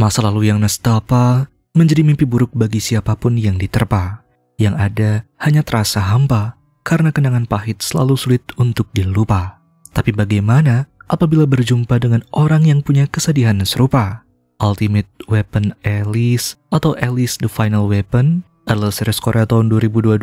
Masa lalu yang nestapa menjadi mimpi buruk bagi siapa pun yang diterpa. Yang ada hanya terasa hampa karena kenangan pahit selalu sulit untuk dilupa. Tapi bagaimana apabila berjumpa dengan orang yang punya kesedihan serupa? Ultimate Weapon Alice atau Alice the Final Weapon adalah series Korea tahun 2022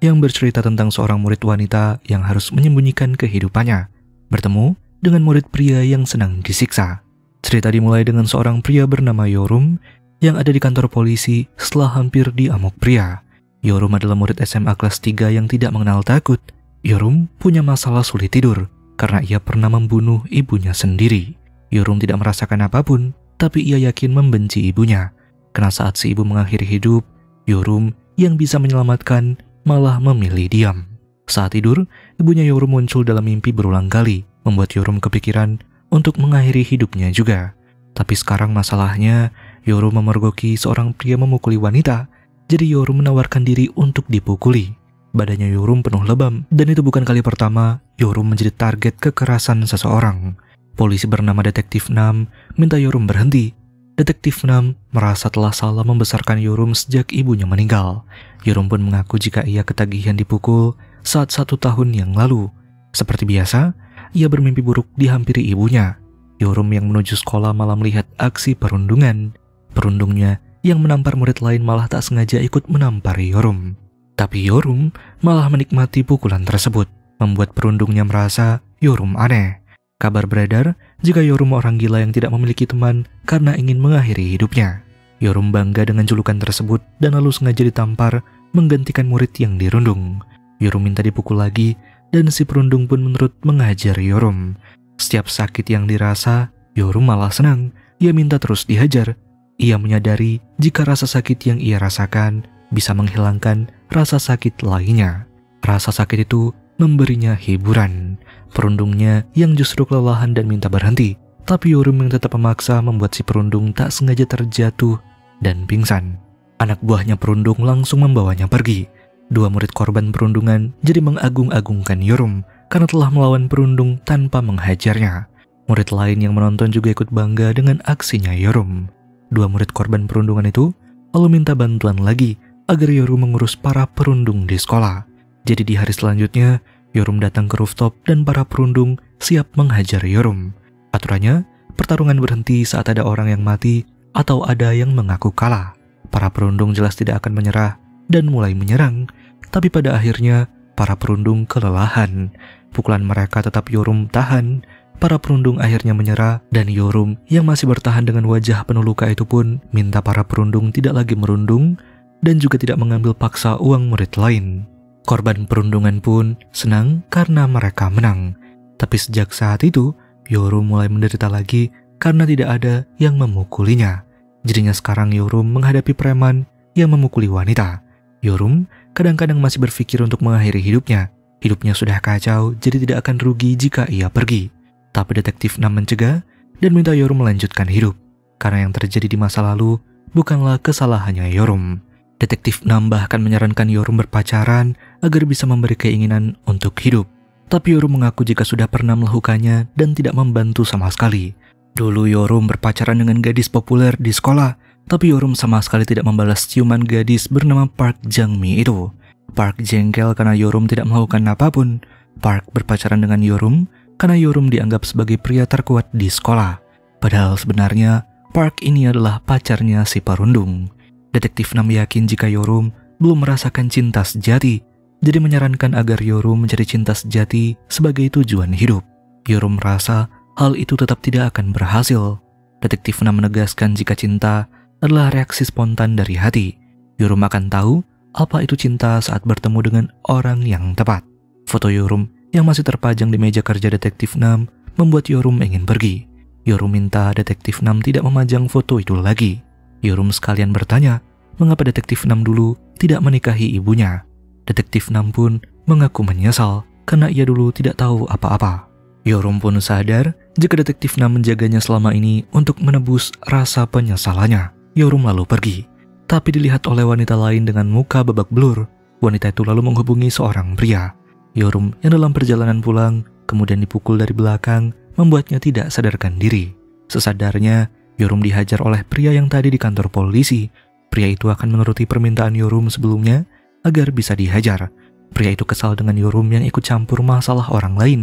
yang bercerita tentang seorang murid wanita yang harus menyembunyikan kehidupannya, bertemu dengan murid pria yang senang disiksa. Cerita dimulai dengan seorang pria bernama Yorum yang ada di kantor polisi setelah hampir diamuk pria. Yorum adalah murid SMA kelas 3 yang tidak mengenal takut. Yorum punya masalah sulit tidur karena ia pernah membunuh ibunya sendiri. Yorum tidak merasakan apa pun, tapi ia yakin membenci ibunya. Karena saat si ibu mengakhiri hidup, Yorum yang bisa menyelamatkan malah memilih diam. Saat tidur, ibunya Yorum muncul dalam mimpi berulang kali, membuat Yorum kepikiran untuk mengakhiri hidupnya juga. Tapi sekarang masalahnya, Yoru memergoki seorang pria memukuli wanita, jadi Yoru menawarkan diri untuk dipukuli. Badannya Yorum penuh lebam, dan itu bukan kali pertama Yorum menjadi target kekerasan seseorang. Polisi bernama Detektif Nam minta Yorum berhenti. Detektif Nam merasa telah salah membesarkan Yorum sejak ibunya meninggal. Yorum pun mengaku jika ia ketagihan dipukul saat satu tahun yang lalu. Seperti biasa, ia bermimpi buruk dihampiri ibunya. Yorum yang menuju sekolah malah melihat aksi perundungan. Perundungnya yang menampar murid lain malah tak sengaja ikut menampar Yorum. Tapi Yorum malah menikmati pukulan tersebut, membuat perundungnya merasa Yorum aneh. Kabar beredar jika Yorum orang gila yang tidak memiliki teman karena ingin mengakhiri hidupnya. Yorum bangga dengan julukan tersebut dan lalu sengaja ditampar menggantikan murid yang dirundung. Yorum minta dipukul lagi dan si perundung pun menurut mengajar Yorum. Setiap sakit yang dirasa, Yorum malah senang. Ia minta terus dihajar. Ia menyadari jika rasa sakit yang ia rasakan bisa menghilangkan rasa sakit lainnya. Rasa sakit itu memberinya hiburan. Perundungnya yang justru kelelahan dan minta berhenti. Tapi Yorum yang tetap memaksa membuat si perundung tak sengaja terjatuh dan pingsan. Anak buahnya perundung langsung membawanya pergi Dua murid korban perundungan jadi mengagung-agungkan Yorum karena telah melawan perundung tanpa menghajarnya. Murid lain yang menonton juga ikut bangga dengan aksinya Yorum. Dua murid korban perundungan itu lalu minta bantuan lagi agar Yorum mengurus para perundung di sekolah. Jadi di hari selanjutnya, Yorum datang ke rooftop dan para perundung siap menghajar Yorum. Aturannya, pertarungan berhenti saat ada orang yang mati atau ada yang mengaku kalah. Para perundung jelas tidak akan menyerah dan mulai menyerang tapi pada akhirnya, para perundung kelelahan. Pukulan mereka tetap Yorum tahan. Para perundung akhirnya menyerah dan Yorum yang masih bertahan dengan wajah penuh luka itu pun minta para perundung tidak lagi merundung dan juga tidak mengambil paksa uang murid lain. Korban perundungan pun senang karena mereka menang. Tapi sejak saat itu, Yorum mulai menderita lagi karena tidak ada yang memukulinya. Jadinya sekarang Yorum menghadapi preman yang memukuli wanita. Yorum kadang-kadang masih berpikir untuk mengakhiri hidupnya. Hidupnya sudah kacau, jadi tidak akan rugi jika ia pergi. Tapi detektif Nam mencegah dan minta Yorum melanjutkan hidup. Karena yang terjadi di masa lalu bukanlah kesalahannya Yorum. Detektif Nam bahkan menyarankan Yorum berpacaran agar bisa memberi keinginan untuk hidup. Tapi Yorum mengaku jika sudah pernah melakukannya dan tidak membantu sama sekali. Dulu Yorum berpacaran dengan gadis populer di sekolah tapi Yorum sama sekali tidak membalas ciuman gadis bernama Park Jangmi itu. Park jengkel karena Yorum tidak melakukan apa pun. Park berpacaran dengan Yorum karena Yorum dianggap sebagai pria terkuat di sekolah. Padahal sebenarnya Park ini adalah pacarnya si perundung. Detektif Nam yakin jika Yorum belum merasakan cinta sejati, jadi menyarankan agar Yorum mencari cinta sejati sebagai tujuan hidup. Yorum merasa hal itu tetap tidak akan berhasil. Detektif Nam menegaskan jika cinta adalah reaksi spontan dari hati. Yurum akan tahu apa itu cinta saat bertemu dengan orang yang tepat. Foto Yurum yang masih terpajang di meja kerja detektif Nam membuat Yurum ingin pergi. Yurum minta detektif Nam tidak memajang foto itu lagi. Yurum sekalian bertanya, mengapa detektif Nam dulu tidak menikahi ibunya. Detektif Nam pun mengaku menyesal karena ia dulu tidak tahu apa-apa. Yorum pun sadar jika detektif Nam menjaganya selama ini untuk menebus rasa penyesalannya. Yorum lalu pergi. Tapi dilihat oleh wanita lain dengan muka babak belur, wanita itu lalu menghubungi seorang pria. Yorum yang dalam perjalanan pulang kemudian dipukul dari belakang membuatnya tidak sadarkan diri. Sesadarnya, Yorum dihajar oleh pria yang tadi di kantor polisi. Pria itu akan menuruti permintaan Yorum sebelumnya agar bisa dihajar. Pria itu kesal dengan Yorum yang ikut campur masalah orang lain.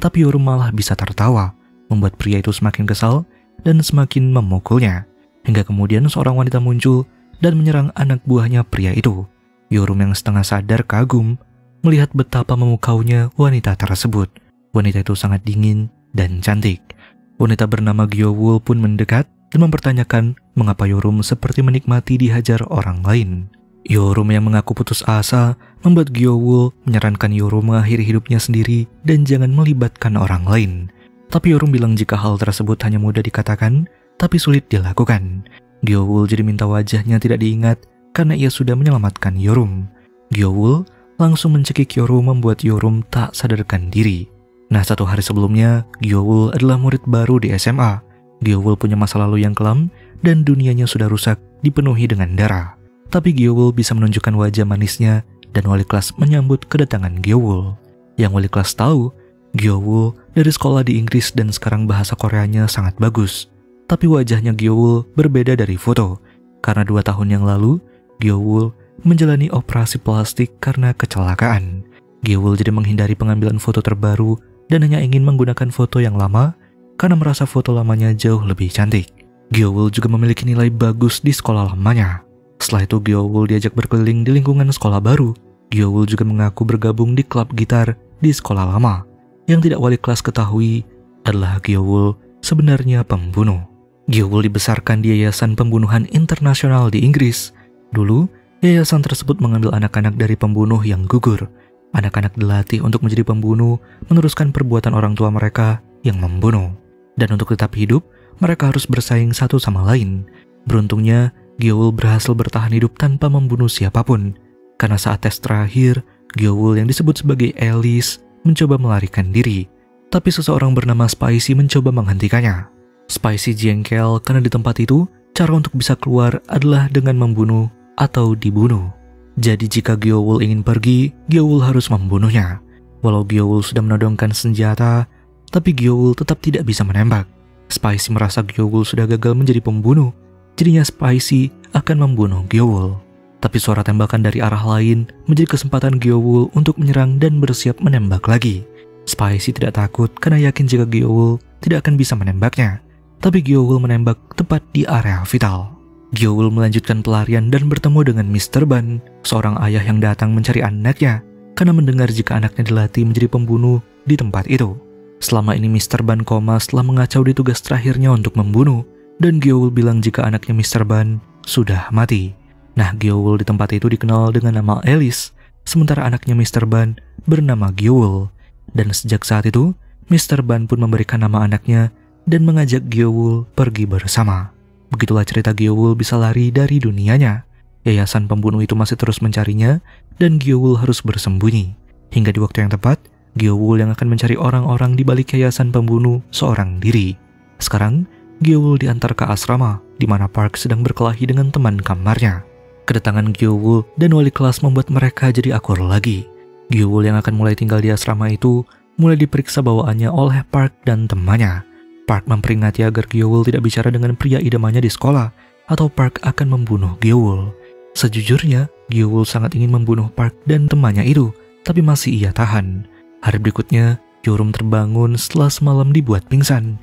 Tapi Yorum malah bisa tertawa, membuat pria itu semakin kesal dan semakin memukulnya. Hingga kemudian seorang wanita muncul dan menyerang anak buahnya pria itu. Yorum yang setengah sadar kagum melihat betapa memukaunya wanita tersebut. Wanita itu sangat dingin dan cantik. Wanita bernama Gyowul pun mendekat dan mempertanyakan mengapa Yorum seperti menikmati dihajar orang lain. Yorum yang mengaku putus asa membuat Gyowul menyarankan Yorum mengakhiri hidupnya sendiri dan jangan melibatkan orang lain. Tapi Yorum bilang jika hal tersebut hanya mudah dikatakan, tapi sulit dilakukan. Gyowul jadi minta wajahnya tidak diingat karena ia sudah menyelamatkan Yorum. Gyowul langsung mencekik Yorum membuat Yorum tak sadarkan diri. Nah, satu hari sebelumnya, Gyowul adalah murid baru di SMA. Gyowul punya masa lalu yang kelam dan dunianya sudah rusak dipenuhi dengan darah. Tapi Gyowul bisa menunjukkan wajah manisnya dan wali kelas menyambut kedatangan Gyowul. Yang wali kelas tahu, Gyowul dari sekolah di Inggris dan sekarang bahasa Koreanya sangat bagus. Tapi wajahnya Gyowul berbeda dari foto, karena dua tahun yang lalu Gyowul menjalani operasi plastik karena kecelakaan. Gyowul jadi menghindari pengambilan foto terbaru dan hanya ingin menggunakan foto yang lama karena merasa foto lamanya jauh lebih cantik. Gyowul juga memiliki nilai bagus di sekolah lamanya. Setelah itu Gyowul diajak berkeliling di lingkungan sekolah baru. Gyowul juga mengaku bergabung di klub gitar di sekolah lama. Yang tidak wali kelas ketahui adalah Gyowul sebenarnya pembunuh. Gyowul dibesarkan di Yayasan Pembunuhan Internasional di Inggris Dulu, yayasan tersebut mengambil anak-anak dari pembunuh yang gugur. Anak-anak dilatih untuk menjadi pembunuh, meneruskan perbuatan orang tua mereka yang membunuh. Dan untuk tetap hidup, mereka harus bersaing satu sama lain. Beruntungnya, Gyowul berhasil bertahan hidup tanpa membunuh siapa pun. Karena saat tes terakhir, Gyowul yang disebut sebagai Alice mencoba melarikan diri. Tapi seseorang bernama Spicy mencoba menghentikannya. Spicy jengkel karena di tempat itu, cara untuk bisa keluar adalah dengan membunuh atau dibunuh. Jadi jika Gyowul ingin pergi, Gyowul harus membunuhnya. Walau Gyowul sudah menodongkan senjata, tapi Gyowul tetap tidak bisa menembak. Spicy merasa Gyowul sudah gagal menjadi pembunuh, jadinya Spicy akan membunuh Gyowul. Tapi suara tembakan dari arah lain menjadi kesempatan Gyowul untuk menyerang dan bersiap menembak lagi. Spicy tidak takut karena yakin jika Gyowul tidak akan bisa menembaknya. Tapi Gyowul menembak tepat di area vital. Gyowul melanjutkan pelarian dan bertemu dengan Mr. Ban, seorang ayah yang datang mencari anaknya karena mendengar jika anaknya dilatih menjadi pembunuh di tempat itu. Selama ini Mr. Ban koma setelah mengacau di tugas terakhirnya untuk membunuh, dan Gyowul bilang jika anaknya Mr. Ban sudah mati. Nah, Gyowul di tempat itu dikenal dengan nama Alice, sementara anaknya Mr. Ban bernama Gyowul. Dan sejak saat itu, Mr. Ban pun memberikan nama anaknya dan mengajak Gyowul pergi bersama. Begitulah cerita Gyowul bisa lari dari dunianya. Yayasan pembunuh itu masih terus mencarinya, dan Gyowul harus bersembunyi. Hingga di waktu yang tepat, Gyowul yang akan mencari orang-orang di balik yayasan pembunuh seorang diri. Sekarang, Gyowul diantar ke asrama, di mana Park sedang berkelahi dengan teman kamarnya. Kedatangan Gyowul dan wali kelas membuat mereka jadi akur lagi. Gyowul yang akan mulai tinggal di asrama itu mulai diperiksa bawaannya oleh Park dan temannya. Park memperingati agar Gyowul tidak bicara dengan pria idamannya di sekolah, atau Park akan membunuh Gyowul. Sejujurnya, Gyowul sangat ingin membunuh Park dan temannya itu, tapi masih ia tahan. Hari berikutnya, Yorum terbangun setelah semalam dibuat pingsan.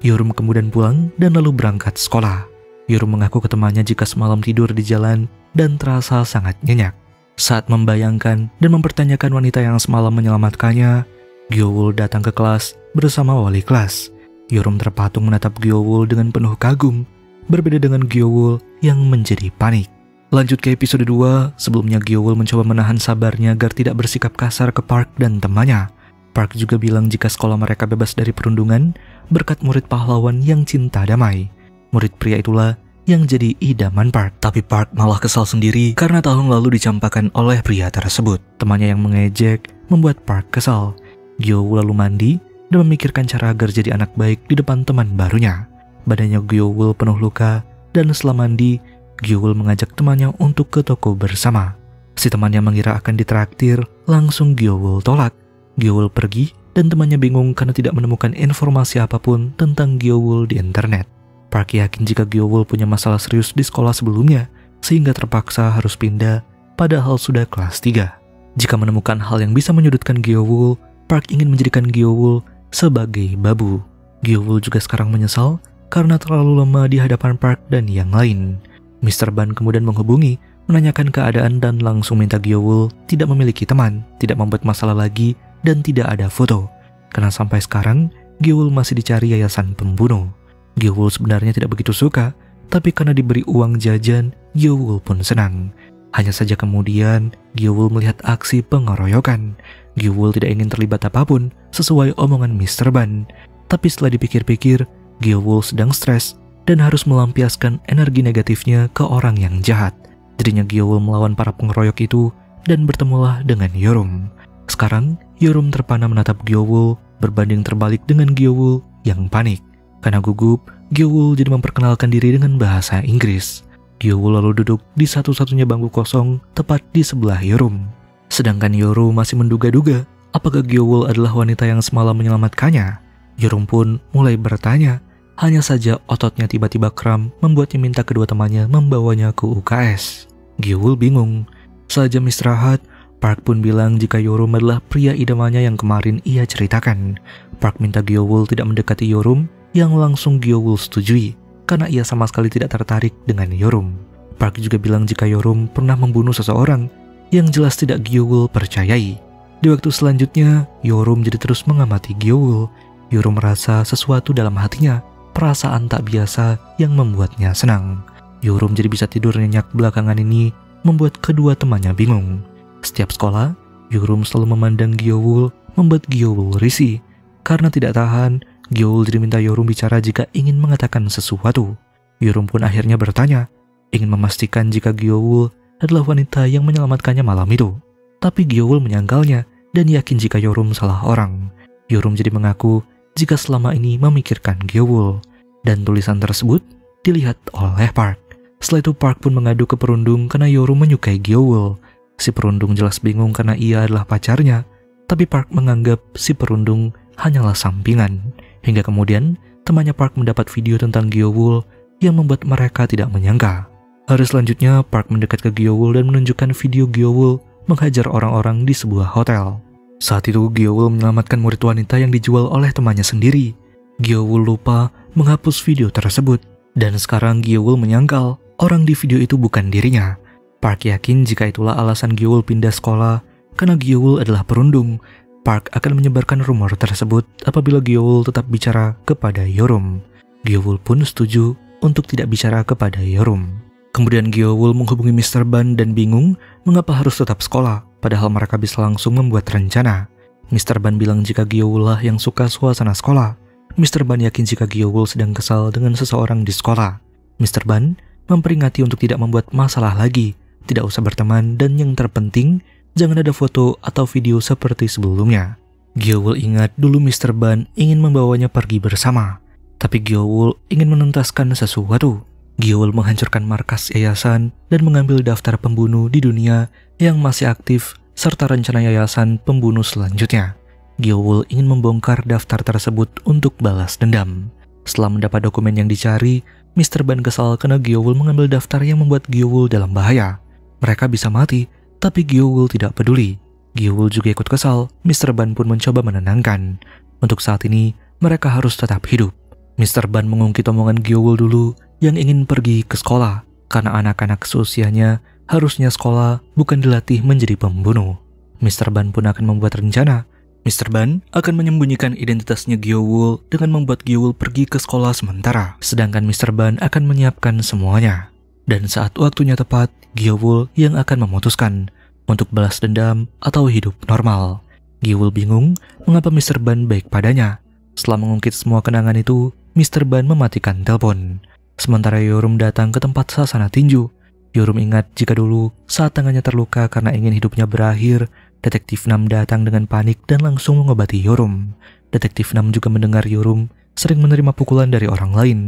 Yorum kemudian pulang dan lalu berangkat sekolah. Yorum mengaku ke temannya jika semalam tidur di jalan dan terasa sangat nyenyak. Saat membayangkan dan mempertanyakan wanita yang semalam menyelamatkannya, Gyowul datang ke kelas bersama wali kelas. Yorum terpatung menatap Gyowul dengan penuh kagum, berbeda dengan Gyowul yang menjadi panik. Lanjut ke episode 2, sebelumnya Gyowul mencoba menahan sabarnya agar tidak bersikap kasar ke Park dan temannya. Park juga bilang jika sekolah mereka bebas dari perundungan berkat murid pahlawan yang cinta damai. Murid pria itulah yang jadi idaman Park. Tapi Park malah kesal sendiri karena tahun lalu dicampakan oleh pria tersebut. Temannya yang mengejek membuat Park kesal. Gyowul lalu mandi dan memikirkan cara agar jadi anak baik di depan teman barunya. Badannya Gyowul penuh luka, dan setelah mandi, Gyowul mengajak temannya untuk ke toko bersama. Si temannya mengira akan ditraktir, langsung Gyowul tolak. Gyowul pergi, dan temannya bingung karena tidak menemukan informasi apa pun tentang Gyowul di internet. Park yakin jika Gyowul punya masalah serius di sekolah sebelumnya, sehingga terpaksa harus pindah padahal sudah kelas 3. Jika menemukan hal yang bisa menyudutkan Gyowul, Park ingin menjadikan Gyowul sebagai babu. Gyowul juga sekarang menyesal karena terlalu lemah di hadapan Park dan yang lain. Mr. Ban kemudian menghubungi, menanyakan keadaan dan langsung minta Gyowul tidak memiliki teman, tidak membuat masalah lagi, dan tidak ada foto. Karena sampai sekarang, Gyowul masih dicari yayasan pembunuh. Gyowul sebenarnya tidak begitu suka, tapi karena diberi uang jajan, Gyowul pun senang. Hanya saja kemudian, Gyowul melihat aksi pengeroyokan. Gyowul tidak ingin terlibat apa pun sesuai omongan Mr. Ban. Tapi setelah dipikir-pikir, Gyowul sedang stres dan harus melampiaskan energi negatifnya ke orang yang jahat. Jadinya Gyowul melawan para pengeroyok itu dan bertemulah dengan Yorum. Sekarang, Yorum terpana menatap Gyowul berbanding terbalik dengan Gyowul yang panik. Karena gugup, Gyowul jadi memperkenalkan diri dengan bahasa Inggris. Gyowul lalu duduk di satu-satunya bangku kosong tepat di sebelah Yorum. Sedangkan Yoru masih menduga-duga apakah Gyowul adalah wanita yang semalam menyelamatkannya. Yorum pun mulai bertanya, hanya saja ototnya tiba-tiba kram membuatnya minta kedua temannya membawanya ke UKS. Gyowul bingung. Sejam istirahat, Park pun bilang jika Yorum adalah pria idamannya yang kemarin ia ceritakan. Park minta Gyowul tidak mendekati Yorum yang langsung Gyowul setujui karena ia sama sekali tidak tertarik dengan Yorum. Park juga bilang jika Yorum pernah membunuh seseorang yang jelas tidak Gyowul percayai. Di waktu selanjutnya, Yorum jadi terus mengamati Gyowul. Yorum merasa sesuatu dalam hatinya, perasaan tak biasa yang membuatnya senang. Yorum jadi bisa tidur nyenyak belakangan ini membuat kedua temannya bingung. Setiap sekolah, Yorum selalu memandang Gyowul membuat Gyowul risih. Karena tidak tahan, Gyul jadi minta Yorum bicara jika ingin mengatakan sesuatu. Yorum pun akhirnya bertanya, ingin memastikan jika Gyowul adalah wanita yang menyelamatkannya malam itu. Tapi Gyowul menyangkalnya dan yakin jika Yorum salah orang. Yorum jadi mengaku jika selama ini memikirkan Gyowul. Dan tulisan tersebut dilihat oleh Park. Setelah itu Park pun mengadu ke perundung karena Yorum menyukai Gyowul. Si perundung jelas bingung karena ia adalah pacarnya, tapi Park menganggap si perundung hanyalah sampingan. Hingga kemudian, temannya Park mendapat video tentang Gyowul yang membuat mereka tidak menyangka. Hari selanjutnya, Park mendekat ke Gyowul dan menunjukkan video Gyowul menghajar orang-orang di sebuah hotel. Saat itu, Gyowul menyelamatkan murid wanita yang dijual oleh temannya sendiri. Gyowul lupa menghapus video tersebut, dan sekarang Gyowul menyangkal orang di video itu bukan dirinya. Park yakin jika itulah alasan Gyowul pindah sekolah karena Gyowul adalah perundung Park akan menyebarkan rumor tersebut apabila Gyowul tetap bicara kepada Yorum. Gyowul pun setuju untuk tidak bicara kepada Yorum. Kemudian Gyowul menghubungi Mr. Ban dan bingung mengapa harus tetap sekolah, padahal mereka bisa langsung membuat rencana. Mr. Ban bilang jika Gyowul lah yang suka suasana sekolah. Mr. Ban yakin jika Gyowul sedang kesal dengan seseorang di sekolah. Mr. Ban memperingati untuk tidak membuat masalah lagi, tidak usah berteman, dan yang terpenting, jangan ada foto atau video seperti sebelumnya. Gyowul ingat dulu Mr. Ban ingin membawanya pergi bersama, tapi Gyowul ingin menuntaskan sesuatu. Gyowul menghancurkan markas yayasan dan mengambil daftar pembunuh di dunia yang masih aktif serta rencana yayasan pembunuh selanjutnya. Gyowul ingin membongkar daftar tersebut untuk balas dendam. Setelah mendapat dokumen yang dicari, Mr. Ban kesal karena Gyowul mengambil daftar yang membuat Gyowul dalam bahaya. Mereka bisa mati tapi Gyowul tidak peduli. Gyowul juga ikut kesal. Mr. Ban pun mencoba menenangkan. Untuk saat ini, mereka harus tetap hidup. Mr. Ban mengungkit omongan Gyowul dulu yang ingin pergi ke sekolah karena anak-anak seusianya harusnya sekolah bukan dilatih menjadi pembunuh. Mr. Ban pun akan membuat rencana. Mr. Ban akan menyembunyikan identitasnya Gyowul dengan membuat Gyowul pergi ke sekolah sementara, sedangkan Mr. Ban akan menyiapkan semuanya. Dan saat waktunya tepat, Gyowul yang akan memutuskan untuk balas dendam atau hidup normal. Gyowul bingung mengapa Mr. Ban baik padanya. Setelah mengungkit semua kenangan itu, Mr. Ban mematikan telepon. Sementara Yorum datang ke tempat sasana tinju. Yorum ingat jika dulu saat tangannya terluka karena ingin hidupnya berakhir, Detektif Nam datang dengan panik dan langsung mengobati Yorum. Detektif Nam juga mendengar Yorum sering menerima pukulan dari orang lain.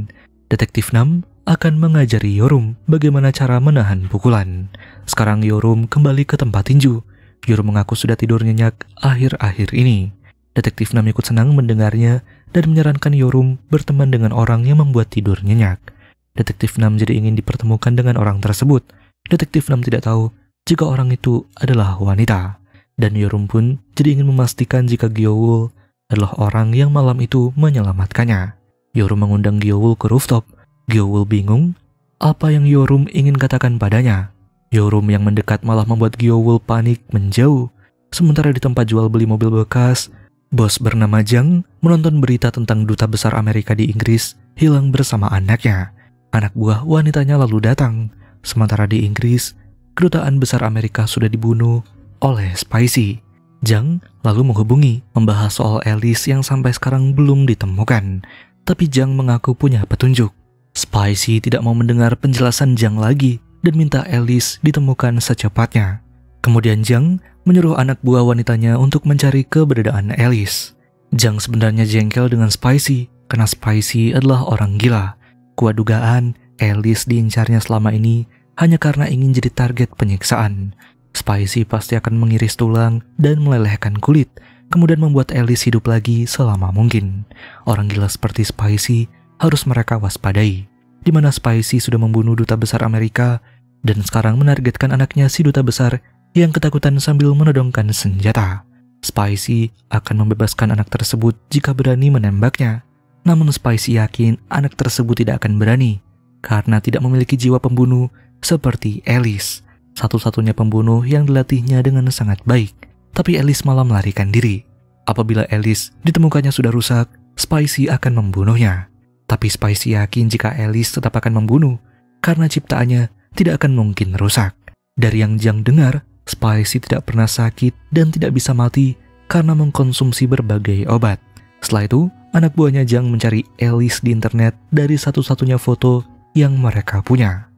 Detektif Nam akan mengajari Yorum bagaimana cara menahan pukulan. Sekarang Yorum kembali ke tempat tinju. Yorum mengaku sudah tidur nyenyak akhir-akhir ini. Detektif Nam ikut senang mendengarnya dan menyarankan Yorum berteman dengan orang yang membuat tidur nyenyak. Detektif Nam jadi ingin dipertemukan dengan orang tersebut. Detektif Nam tidak tahu jika orang itu adalah wanita. Dan Yorum pun jadi ingin memastikan jika Gyowul adalah orang yang malam itu menyelamatkannya. Yorum mengundang Gyowul ke rooftop. Gyowul bingung apa yang Yorum ingin katakan padanya. Yorum yang mendekat malah membuat Gyowul panik menjauh. Sementara di tempat jual beli mobil bekas, bos bernama Jang menonton berita tentang duta besar Amerika di Inggris hilang bersama anaknya. Anak buah wanitanya lalu datang. Sementara di Inggris, kedutaan besar Amerika sudah dibunuh oleh Spicy. Jang lalu menghubungi membahas soal Alice yang sampai sekarang belum ditemukan. Tapi Jang mengaku punya petunjuk. Spicy tidak mau mendengar penjelasan Jang lagi dan minta Alice ditemukan secepatnya. Kemudian Jang menyuruh anak buah wanitanya untuk mencari keberadaan Alice. Jang sebenarnya jengkel dengan Spicy karena Spicy adalah orang gila. Kuat dugaan Alice diincarnya selama ini hanya karena ingin jadi target penyiksaan. Spicy pasti akan mengiris tulang dan melelehkan kulit, kemudian membuat Alice hidup lagi selama mungkin. Orang gila seperti Spicy harus mereka waspadai, di mana Spicy sudah membunuh duta besar Amerika dan sekarang menargetkan anaknya si duta besar yang ketakutan sambil menodongkan senjata. Spicy akan membebaskan anak tersebut jika berani menembaknya. Namun Spicy yakin anak tersebut tidak akan berani karena tidak memiliki jiwa pembunuh seperti Alice, satu-satunya pembunuh yang dilatihnya dengan sangat baik. Tapi Alice malah melarikan diri. Apabila Alice ditemukannya sudah rusak, Spicy akan membunuhnya. Tapi Spicy yakin jika Alice tetap akan membunuh karena ciptaannya tidak akan mungkin rusak. Dari yang Jang dengar, Spicy tidak pernah sakit dan tidak bisa mati karena mengkonsumsi berbagai obat. Setelah itu, anak buahnya Jang mencari Alice di internet dari satu-satunya foto yang mereka punya.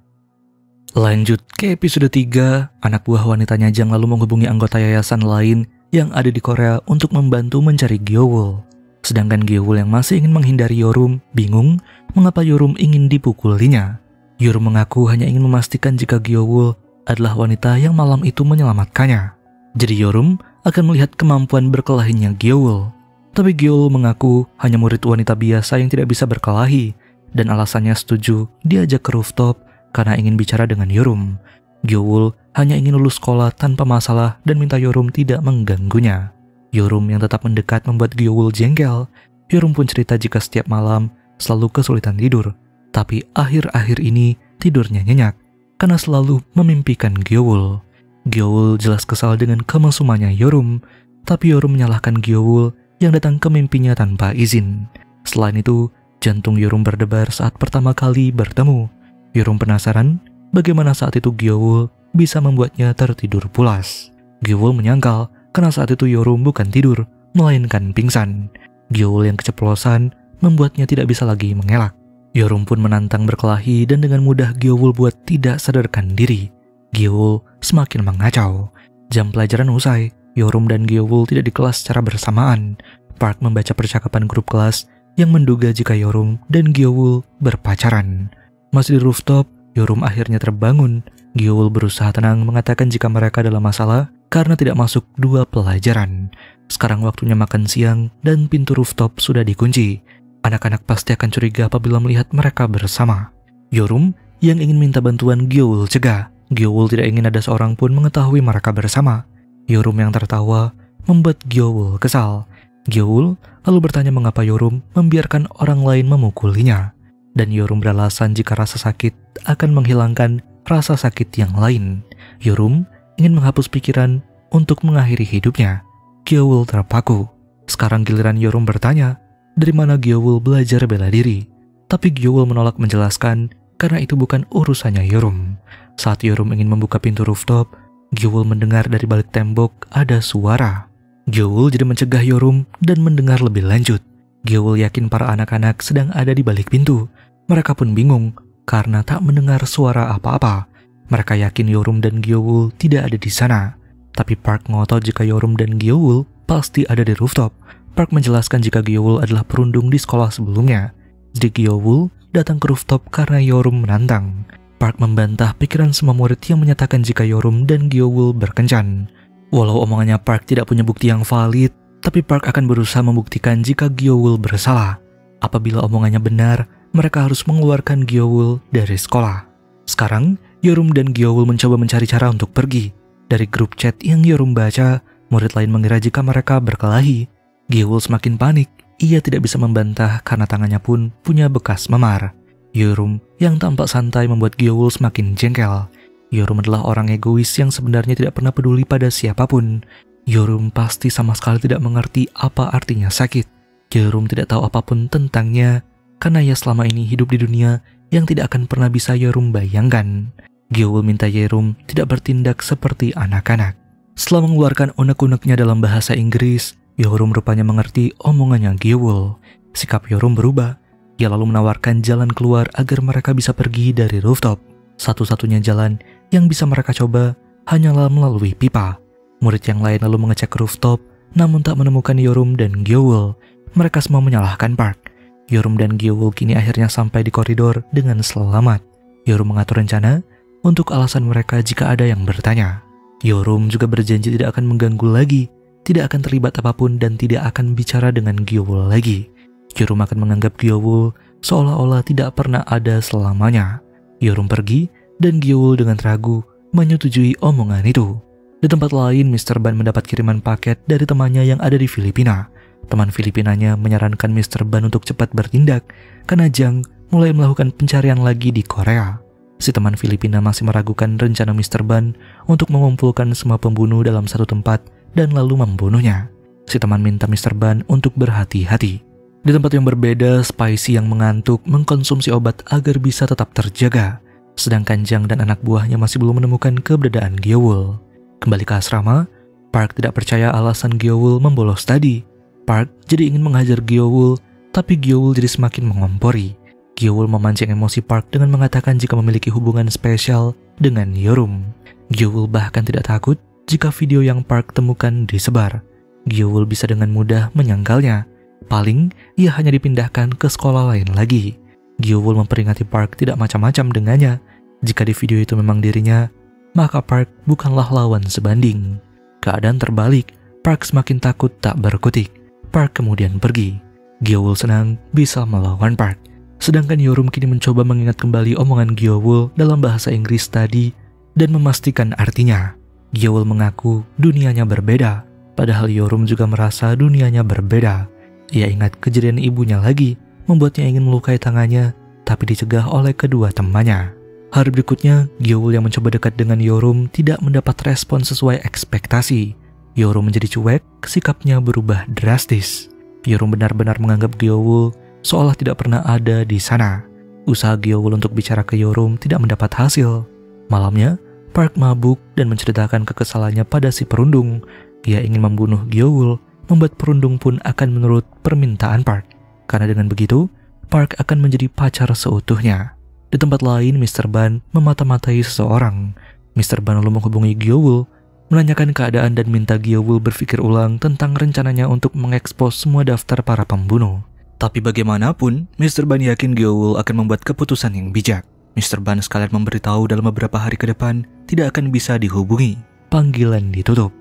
Lanjut ke episode 3, anak buah wanitanya Jang lalu menghubungi anggota yayasan lain yang ada di Korea untuk membantu mencari Gyowul. Sedangkan Gyowul yang masih ingin menghindari Yorum bingung mengapa Yorum ingin dipukulinya. Yorum mengaku hanya ingin memastikan jika Gyowul adalah wanita yang malam itu menyelamatkannya. Jadi Yorum akan melihat kemampuan berkelahinya Gyowul. Tapi Gyowul mengaku hanya murid wanita biasa yang tidak bisa berkelahi, dan alasannya setuju diajak ke rooftop karena ingin bicara dengan Yorum. Gyowul hanya ingin lulus sekolah tanpa masalah dan minta Yorum tidak mengganggunya. Yorum yang tetap mendekat membuat Gyowul jengkel. Yorum pun cerita jika setiap malam selalu kesulitan tidur, tapi akhir-akhir ini tidurnya nyenyak karena selalu memimpikan Gyowul. Gyowul jelas kesal dengan kemesumannya Yorum, tapi Yorum menyalahkan Gyowul yang datang ke mimpinya tanpa izin. Selain itu, jantung Yorum berdebar saat pertama kali bertemu. Yorum penasaran bagaimana saat itu Gyowul bisa membuatnya tertidur pulas. Gyowul menyangkal karena saat itu Yorum bukan tidur, melainkan pingsan. Gyowul yang keceplosan membuatnya tidak bisa lagi mengelak. Yorum pun menantang berkelahi dan dengan mudah Gyowul buat tidak sadarkan diri. Gyowul semakin mengacau. Jam pelajaran usai, Yorum dan Gyowul tidak di kelas secara bersamaan. Park membaca percakapan grup kelas yang menduga jika Yorum dan Gyowul berpacaran. Masih di rooftop, Yorum akhirnya terbangun. Gyowul berusaha tenang mengatakan jika mereka dalam masalah karena tidak masuk dua pelajaran. Sekarang waktunya makan siang dan pintu rooftop sudah dikunci. Anak-anak pasti akan curiga apabila melihat mereka bersama. Yorum yang ingin minta bantuan Gyowul cegah. Gyowul tidak ingin ada seorang pun mengetahui mereka bersama. Yorum yang tertawa membuat Gyowul kesal. Gyowul lalu bertanya mengapa Yorum membiarkan orang lain memukulinya. Dan Yorum beralasan jika rasa sakit akan menghilangkan rasa sakit yang lain. Yorum ingin menghapus pikiran untuk mengakhiri hidupnya. Gyowul terpaku. Sekarang giliran Yorum bertanya, dari mana Gyowul belajar bela diri. Tapi Gyowul menolak menjelaskan karena itu bukan urusannya Yorum. Saat Yorum ingin membuka pintu rooftop, Gyowul mendengar dari balik tembok ada suara. Gyowul jadi mencegah Yorum dan mendengar lebih lanjut. Gyowul yakin para anak-anak sedang ada di balik pintu. Mereka pun bingung karena tak mendengar suara apa-apa. Mereka yakin Yorum dan Gyowul tidak ada di sana. Tapi Park ngotot jika Yorum dan Gyowul pasti ada di rooftop. Park menjelaskan jika Gyowul adalah perundung di sekolah sebelumnya. Jadi Gyowul datang ke rooftop karena Yorum menantang. Park membantah pikiran semua murid yang menyatakan jika Yorum dan Gyowul berkencan. Walau omongannya Park tidak punya bukti yang valid, Tapi Park akan berusaha membuktikan jika Gyeowul bersalah. Apabila omongannya benar, mereka harus mengeluarkan Gyeowul dari sekolah. Sekarang, Yorum dan Gyeowul mencoba mencari cara untuk pergi. Dari grup chat yang Yorum baca, murid lain mengira jika mereka berkelahi. Gyeowul semakin panik. Ia tidak bisa membantah karena tangannya pun punya bekas memar. Yorum yang tampak santai membuat Gyeowul semakin jengkel. Yorum adalah orang egois yang sebenarnya tidak pernah peduli pada siapa pun. Yorum pasti sama sekali tidak mengerti apa artinya sakit. Yorum tidak tahu apa pun tentangnya, karena ia selama ini hidup di dunia yang tidak akan pernah bisa Yorum bayangkan. Gyeowul minta Yerum tidak bertindak seperti anak-anak. Setelah mengeluarkan unek-uneknya dalam bahasa Inggris, Yorum rupanya mengerti omongannya Gyeowul. Sikap Yorum berubah. Ia lalu menawarkan jalan keluar agar mereka bisa pergi dari rooftop. Satu-satunya jalan yang bisa mereka coba hanyalah melalui pipa. Murid yang lain lalu mengecek rooftop, namun tak menemukan Yorum dan Gyeowul. Mereka semua menyalahkan Park. Yorum dan Gyeowul kini akhirnya sampai di koridor dengan selamat. Yorum mengatur rencana untuk alasan mereka jika ada yang bertanya. Yorum juga berjanji tidak akan mengganggu lagi, tidak akan terlibat apa pun dan tidak akan bicara dengan Gyeowul lagi. Yorum akan menganggap Gyeowul seolah-olah tidak pernah ada selamanya. Yorum pergi dan Gyeowul dengan ragu menyetujui omongan itu. Di tempat lain, Mr. Ban mendapat kiriman paket dari temannya yang ada di Filipina. Teman Filipinanya menyarankan Mr. Ban untuk cepat bertindak karena Jang mulai melakukan pencarian lagi di Korea. Si teman Filipina masih meragukan rencana Mr. Ban untuk mengumpulkan semua pembunuh dalam satu tempat dan lalu membunuhnya. Si teman minta Mr. Ban untuk berhati-hati. Di tempat yang berbeda, Spicy yang mengantuk mengkonsumsi obat agar bisa tetap terjaga. Sedangkan Jang dan anak buahnya masih belum menemukan keberadaan Gyeowul. Kembali ke asrama, Park tidak percaya alasan Gyeowul membolos tadi. Park jadi ingin menghajar Gyeowul, tapi Gyeowul jadi semakin mengompori. Gyeowul memancing emosi Park dengan mengatakan jika memiliki hubungan spesial dengan Yorum. Gyeowul bahkan tidak takut jika video yang Park temukan disebar. Gyeowul bisa dengan mudah menyangkalnya. Paling, ia hanya dipindahkan ke sekolah lain lagi. Gyeowul memperingati Park tidak macam-macam dengannya. Jika di video itu memang dirinya, maka Park bukanlah lawan sebanding. Keadaan terbalik, Park semakin takut tak berkutik. Park kemudian pergi. Gyeowul senang bisa melawan Park. Sedangkan Yorum kini mencoba mengingat kembali omongan Gyeowul dalam bahasa Inggris tadi dan memastikan artinya. Gyeowul mengaku dunianya berbeda, padahal Yorum juga merasa dunianya berbeda. Ia ingat kejadian ibunya lagi, membuatnya ingin melukai tangannya, tapi dicegah oleh kedua temannya. Hari berikutnya, Gyeowul yang mencoba dekat dengan Yorum tidak mendapat respon sesuai ekspektasi. Yorum menjadi cuek, sikapnya berubah drastis. Yorum benar-benar menganggap Gyeowul seolah tidak pernah ada di sana. Usaha Gyeowul untuk bicara ke Yorum tidak mendapat hasil. Malamnya, Park mabuk dan menceritakan kekesalannya pada si perundung. Ia ingin membunuh Gyeowul, membuat perundung pun akan menurut permintaan Park. Karena dengan begitu, Park akan menjadi pacar seutuhnya. Di tempat lain, Mr. Ban memata-matai seseorang. Mr. Ban lalu menghubungi Gyeowul, menanyakan keadaan dan minta Gyeowul berpikir ulang tentang rencananya untuk mengekspos semua daftar para pembunuh. Tapi bagaimanapun, Mr. Ban yakin Gyeowul akan membuat keputusan yang bijak. Mr. Ban sekalian memberitahu dalam beberapa hari ke depan tidak akan bisa dihubungi. Panggilan ditutup.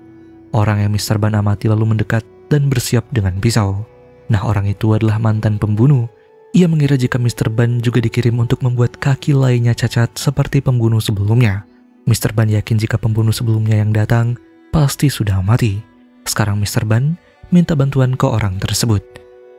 Orang yang Mr. Ban amati lalu mendekat dan bersiap dengan pisau. Nah orang itu adalah mantan pembunuh ia mengira jika Mr. Ban juga dikirim untuk membuat kaki lainnya cacat seperti pembunuh sebelumnya. Mr. Ban yakin jika pembunuh sebelumnya yang datang pasti sudah mati. Sekarang Mr. Ban minta bantuan ke orang tersebut.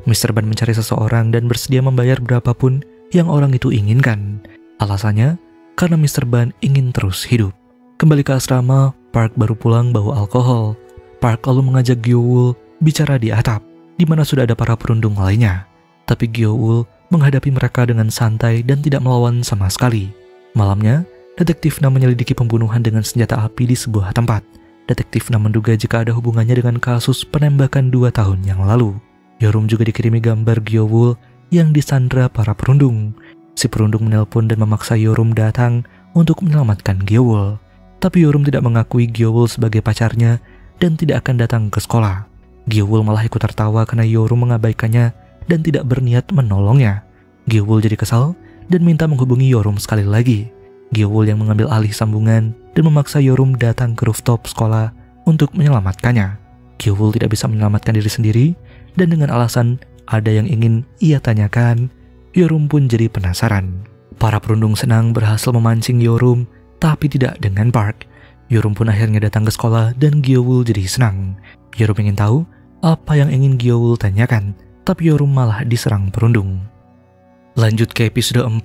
Mr. Ban mencari seseorang dan bersedia membayar berapapun yang orang itu inginkan. Alasannya, karena Mr. Ban ingin terus hidup. Kembali ke asrama, Park baru pulang bawa alkohol. Park lalu mengajak Gyeowul bicara di atap, di mana sudah ada para perundung lainnya. Tapi Gyeowul menghadapi mereka dengan santai dan tidak melawan sama sekali. Malamnya, Detektif Na menyelidiki pembunuhan dengan senjata api di sebuah tempat. Detektif Na menduga jika ada hubungannya dengan kasus penembakan dua tahun yang lalu. Yorum juga dikirimi gambar Gyeowul yang disandra para perundung. Si perundung menelpon dan memaksa Yorum datang untuk menyelamatkan Gyeowul. Tapi Yorum tidak mengakui Gyeowul sebagai pacarnya dan tidak akan datang ke sekolah. Gyeowul malah ikut tertawa karena Yorum mengabaikannya dan tidak berniat menolongnya. Gyeowul jadi kesal dan minta menghubungi Yorum sekali lagi. Gyeowul yang mengambil alih sambungan dan memaksa Yorum datang ke rooftop sekolah untuk menyelamatkannya. Gyowul tidak bisa menyelamatkan diri sendiri, dan dengan alasan ada yang ingin ia tanyakan, Yorum pun jadi penasaran. Para perundung senang berhasil memancing Yorum, tapi tidak dengan Park. Yorum pun akhirnya datang ke sekolah dan Gyowul jadi senang. Yorum ingin tahu apa yang ingin Gyowul tanyakan, tapi Yorum malah diserang perundung. Lanjut ke episode 4,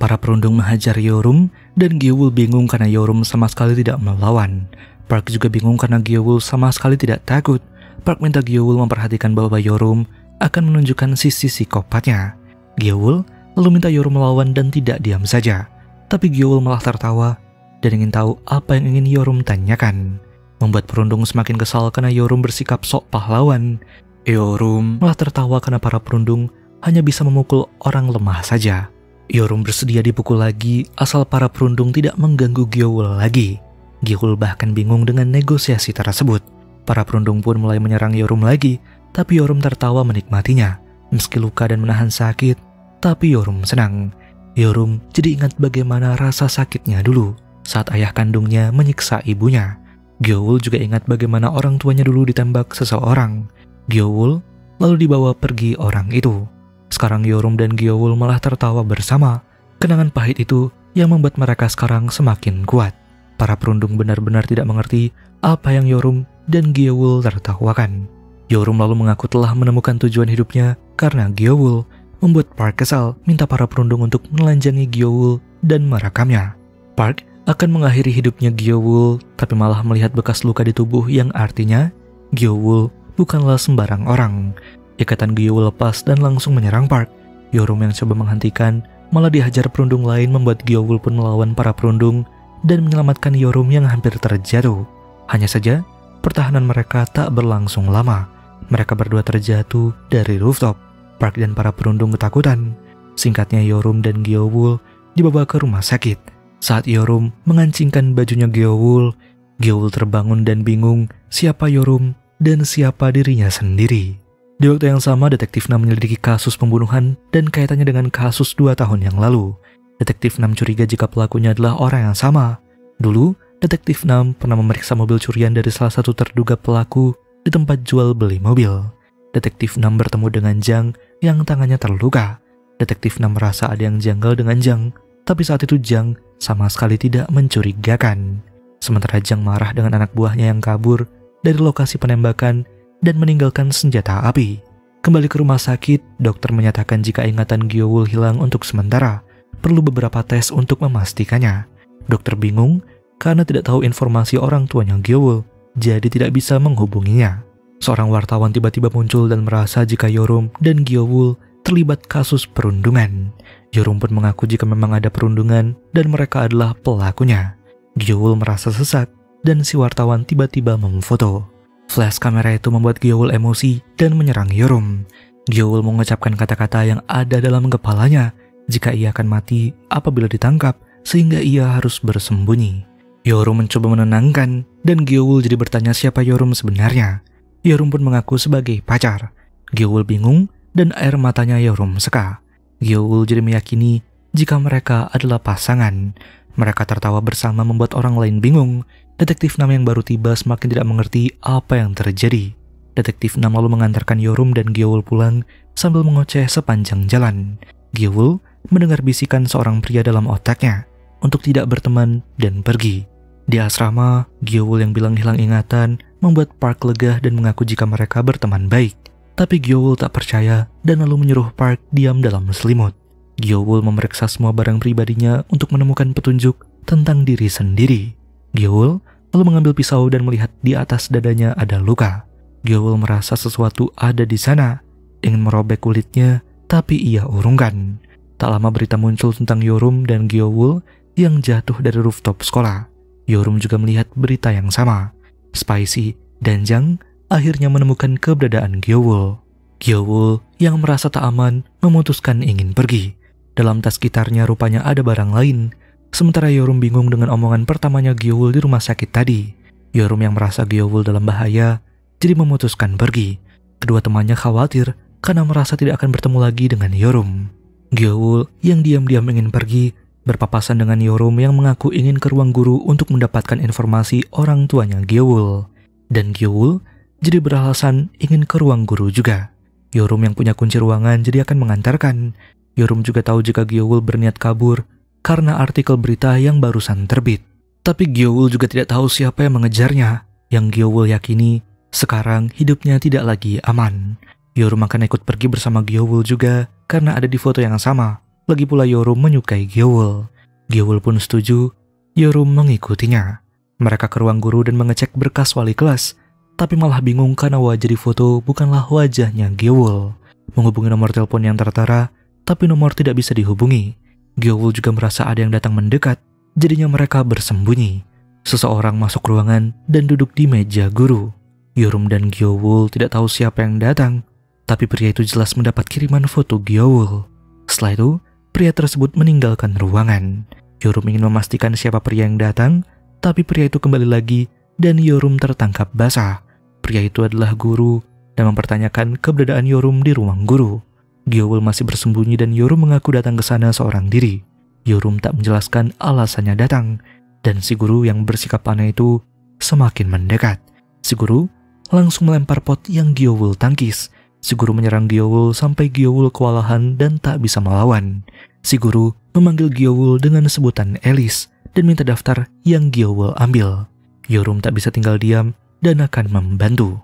para perundung menghajar Yorum dan Gyowul bingung karena Yorum sama sekali tidak melawan. Park juga bingung karena Gyowul sama sekali tidak takut. Park minta Gyowul memperhatikan bahwa Yorum akan menunjukkan sisi psikopatnya. Gyowul lalu minta Yorum melawan dan tidak diam saja. Tapi Gyowul malah tertawa dan ingin tahu apa yang ingin Yorum tanyakan. Membuat perundung semakin kesal karena Yorum bersikap sok pahlawan. Yorum malah tertawa karena para perundung hanya bisa memukul orang lemah saja. Yorum bersedia dipukul lagi asal para perundung tidak mengganggu Gyowul lagi. Gyowul bahkan bingung dengan negosiasi tersebut. Para perundung pun mulai menyerang Yorum lagi, tapi Yorum tertawa menikmatinya. Meski luka dan menahan sakit, tapi Yorum senang. Yorum jadi ingat bagaimana rasa sakitnya dulu saat ayah kandungnya menyiksa ibunya. Gyowul juga ingat bagaimana orang tuanya dulu ditembak seseorang. Gyowul lalu dibawa pergi orang itu. Sekarang Yorum dan Gyowul malah tertawa bersama. Kenangan pahit itu yang membuat mereka sekarang semakin kuat. Para perundung benar-benar tidak mengerti apa yang Yorum dan Gyowul tertawakan. Yorum lalu mengaku telah menemukan tujuan hidupnya karena Gyowul membuat Park kesal minta para perundung untuk menelanjangi Gyowul dan merekamnya. Park akan mengakhiri hidupnya Gyowul, tapi malah melihat bekas luka di tubuh yang artinya Gyowul bukanlah sembarang orang. Ikatan Gyowul lepas dan langsung menyerang Park. Yorum yang coba menghentikan malah dihajar perundung lain membuat Gyowul pun melawan para perundung dan menyelamatkan Yorum yang hampir terjatuh. Hanya saja, pertahanan mereka tak berlangsung lama. Mereka berdua terjatuh dari rooftop. Park dan para perundung ketakutan. Singkatnya Yorum dan Gyowul dibawa ke rumah sakit. Saat Yorum mengancingkan bajunya Geowul, Geowul terbangun dan bingung siapa Yorum dan siapa dirinya sendiri. Di waktu yang sama, Detektif Nam menyelidiki kasus pembunuhan dan kaitannya dengan kasus dua tahun yang lalu. Detektif Nam curiga jika pelakunya adalah orang yang sama. Dulu, Detektif Nam pernah memeriksa mobil curian dari salah satu terduga pelaku di tempat jual beli mobil. Detektif Nam bertemu dengan Jang yang tangannya terluka. Detektif Nam merasa ada yang janggal dengan Jang, tapi saat itu Jang sama sekali tidak mencurigakan. Sementara Jang marah dengan anak buahnya yang kabur dari lokasi penembakan dan meninggalkan senjata api. Kembali ke rumah sakit, dokter menyatakan jika ingatan Gyowul hilang untuk sementara, perlu beberapa tes untuk memastikannya. Dokter bingung karena tidak tahu informasi orang tuanya Gyowul, jadi tidak bisa menghubunginya. Seorang wartawan tiba-tiba muncul dan merasa jika Yorum dan Gyowul terlibat kasus perundungan. Yorum pun mengaku jika memang ada perundungan dan mereka adalah pelakunya. Gyowul merasa sesak dan si wartawan tiba-tiba memfoto. Flash kamera itu membuat Gyowul emosi dan menyerang Yorum. Gyowul mengucapkan kata-kata yang ada dalam kepalanya jika ia akan mati apabila ditangkap sehingga ia harus bersembunyi. Yorum mencoba menenangkan dan Gyowul jadi bertanya siapa Yorum sebenarnya. Yorum pun mengaku sebagai pacar. Gyowul bingung dan air matanya Yorum seka. Gyowul jadi meyakini jika mereka adalah pasangan. Mereka tertawa bersama membuat orang lain bingung. Detektif Nam yang baru tiba semakin tidak mengerti apa yang terjadi. Detektif Nam lalu mengantarkan Yorum dan Gyowul pulang sambil mengoceh sepanjang jalan. Gyowul mendengar bisikan seorang pria dalam otaknya untuk tidak berteman dan pergi. Di asrama, Gyowul yang bilang hilang ingatan membuat Park lega dan mengaku jika mereka berteman baik. Tapi Gyowul tak percaya dan lalu menyuruh Park diam dalam selimut. Gyowul memeriksa semua barang pribadinya untuk menemukan petunjuk tentang diri sendiri. Gyowul lalu mengambil pisau dan melihat di atas dadanya ada luka. Gyowul merasa sesuatu ada di sana, ingin merobek kulitnya, tapi ia urungkan. Tak lama berita muncul tentang Yorum dan Gyowul yang jatuh dari rooftop sekolah. Yorum juga melihat berita yang sama. Spicy dan Jang akhirnya menemukan keberadaan Gyowul. Gyowul yang merasa tak aman memutuskan ingin pergi. Dalam tas gitarnya rupanya ada barang lain. Sementara Yorum bingung dengan omongan pertamanya Gyowul di rumah sakit tadi. Yorum yang merasa Gyowul dalam bahaya, jadi memutuskan pergi. Kedua temannya khawatir karena merasa tidak akan bertemu lagi dengan Yorum. Gyowul yang diam-diam ingin pergi berpapasan dengan Yorum yang mengaku ingin ke ruang guru untuk mendapatkan informasi orang tuanya Gyowul. Dan Gyowul jadi beralasan ingin ke ruang guru juga. Yorum yang punya kunci ruangan jadi akan mengantarkan. Yorum juga tahu jika Gyowul berniat kabur karena artikel berita yang barusan terbit. Tapi Gyowul juga tidak tahu siapa yang mengejarnya. Yang Gyowul yakini sekarang hidupnya tidak lagi aman. Yorum akan ikut pergi bersama Gyowul juga karena ada di foto yang sama. Lagi pula Yorum menyukai Gyowul. Gyowul pun setuju, Yorum mengikutinya. Mereka ke ruang guru dan mengecek berkas wali kelas, tapi malah bingung karena wajah di foto bukanlah wajahnya Gyowul. Menghubungi nomor telepon yang tertara, tapi nomor tidak bisa dihubungi. Gyowul juga merasa ada yang datang mendekat, jadinya mereka bersembunyi. Seseorang masuk ruangan dan duduk di meja guru. Yorum dan Gyowul tidak tahu siapa yang datang, tapi pria itu jelas mendapat kiriman foto Gyowul. Setelah itu, pria tersebut meninggalkan ruangan. Yorum ingin memastikan siapa pria yang datang, tapi pria itu kembali lagi dan Yorum tertangkap basah. Pria itu adalah guru dan mempertanyakan keberadaan Yorum di ruang guru. Gyowul masih bersembunyi dan Yorum mengaku datang ke sana seorang diri. Yorum tak menjelaskan alasannya datang, dan si guru yang bersikap aneh itu semakin mendekat. Si guru langsung melempar pot yang Gyowul tangkis. Si guru menyerang Gyowul sampai Gyowul kewalahan dan tak bisa melawan. Si guru memanggil Gyowul dengan sebutan Elis dan minta daftar yang Gyowul ambil. Yorum tak bisa tinggal diam dan akan membantu.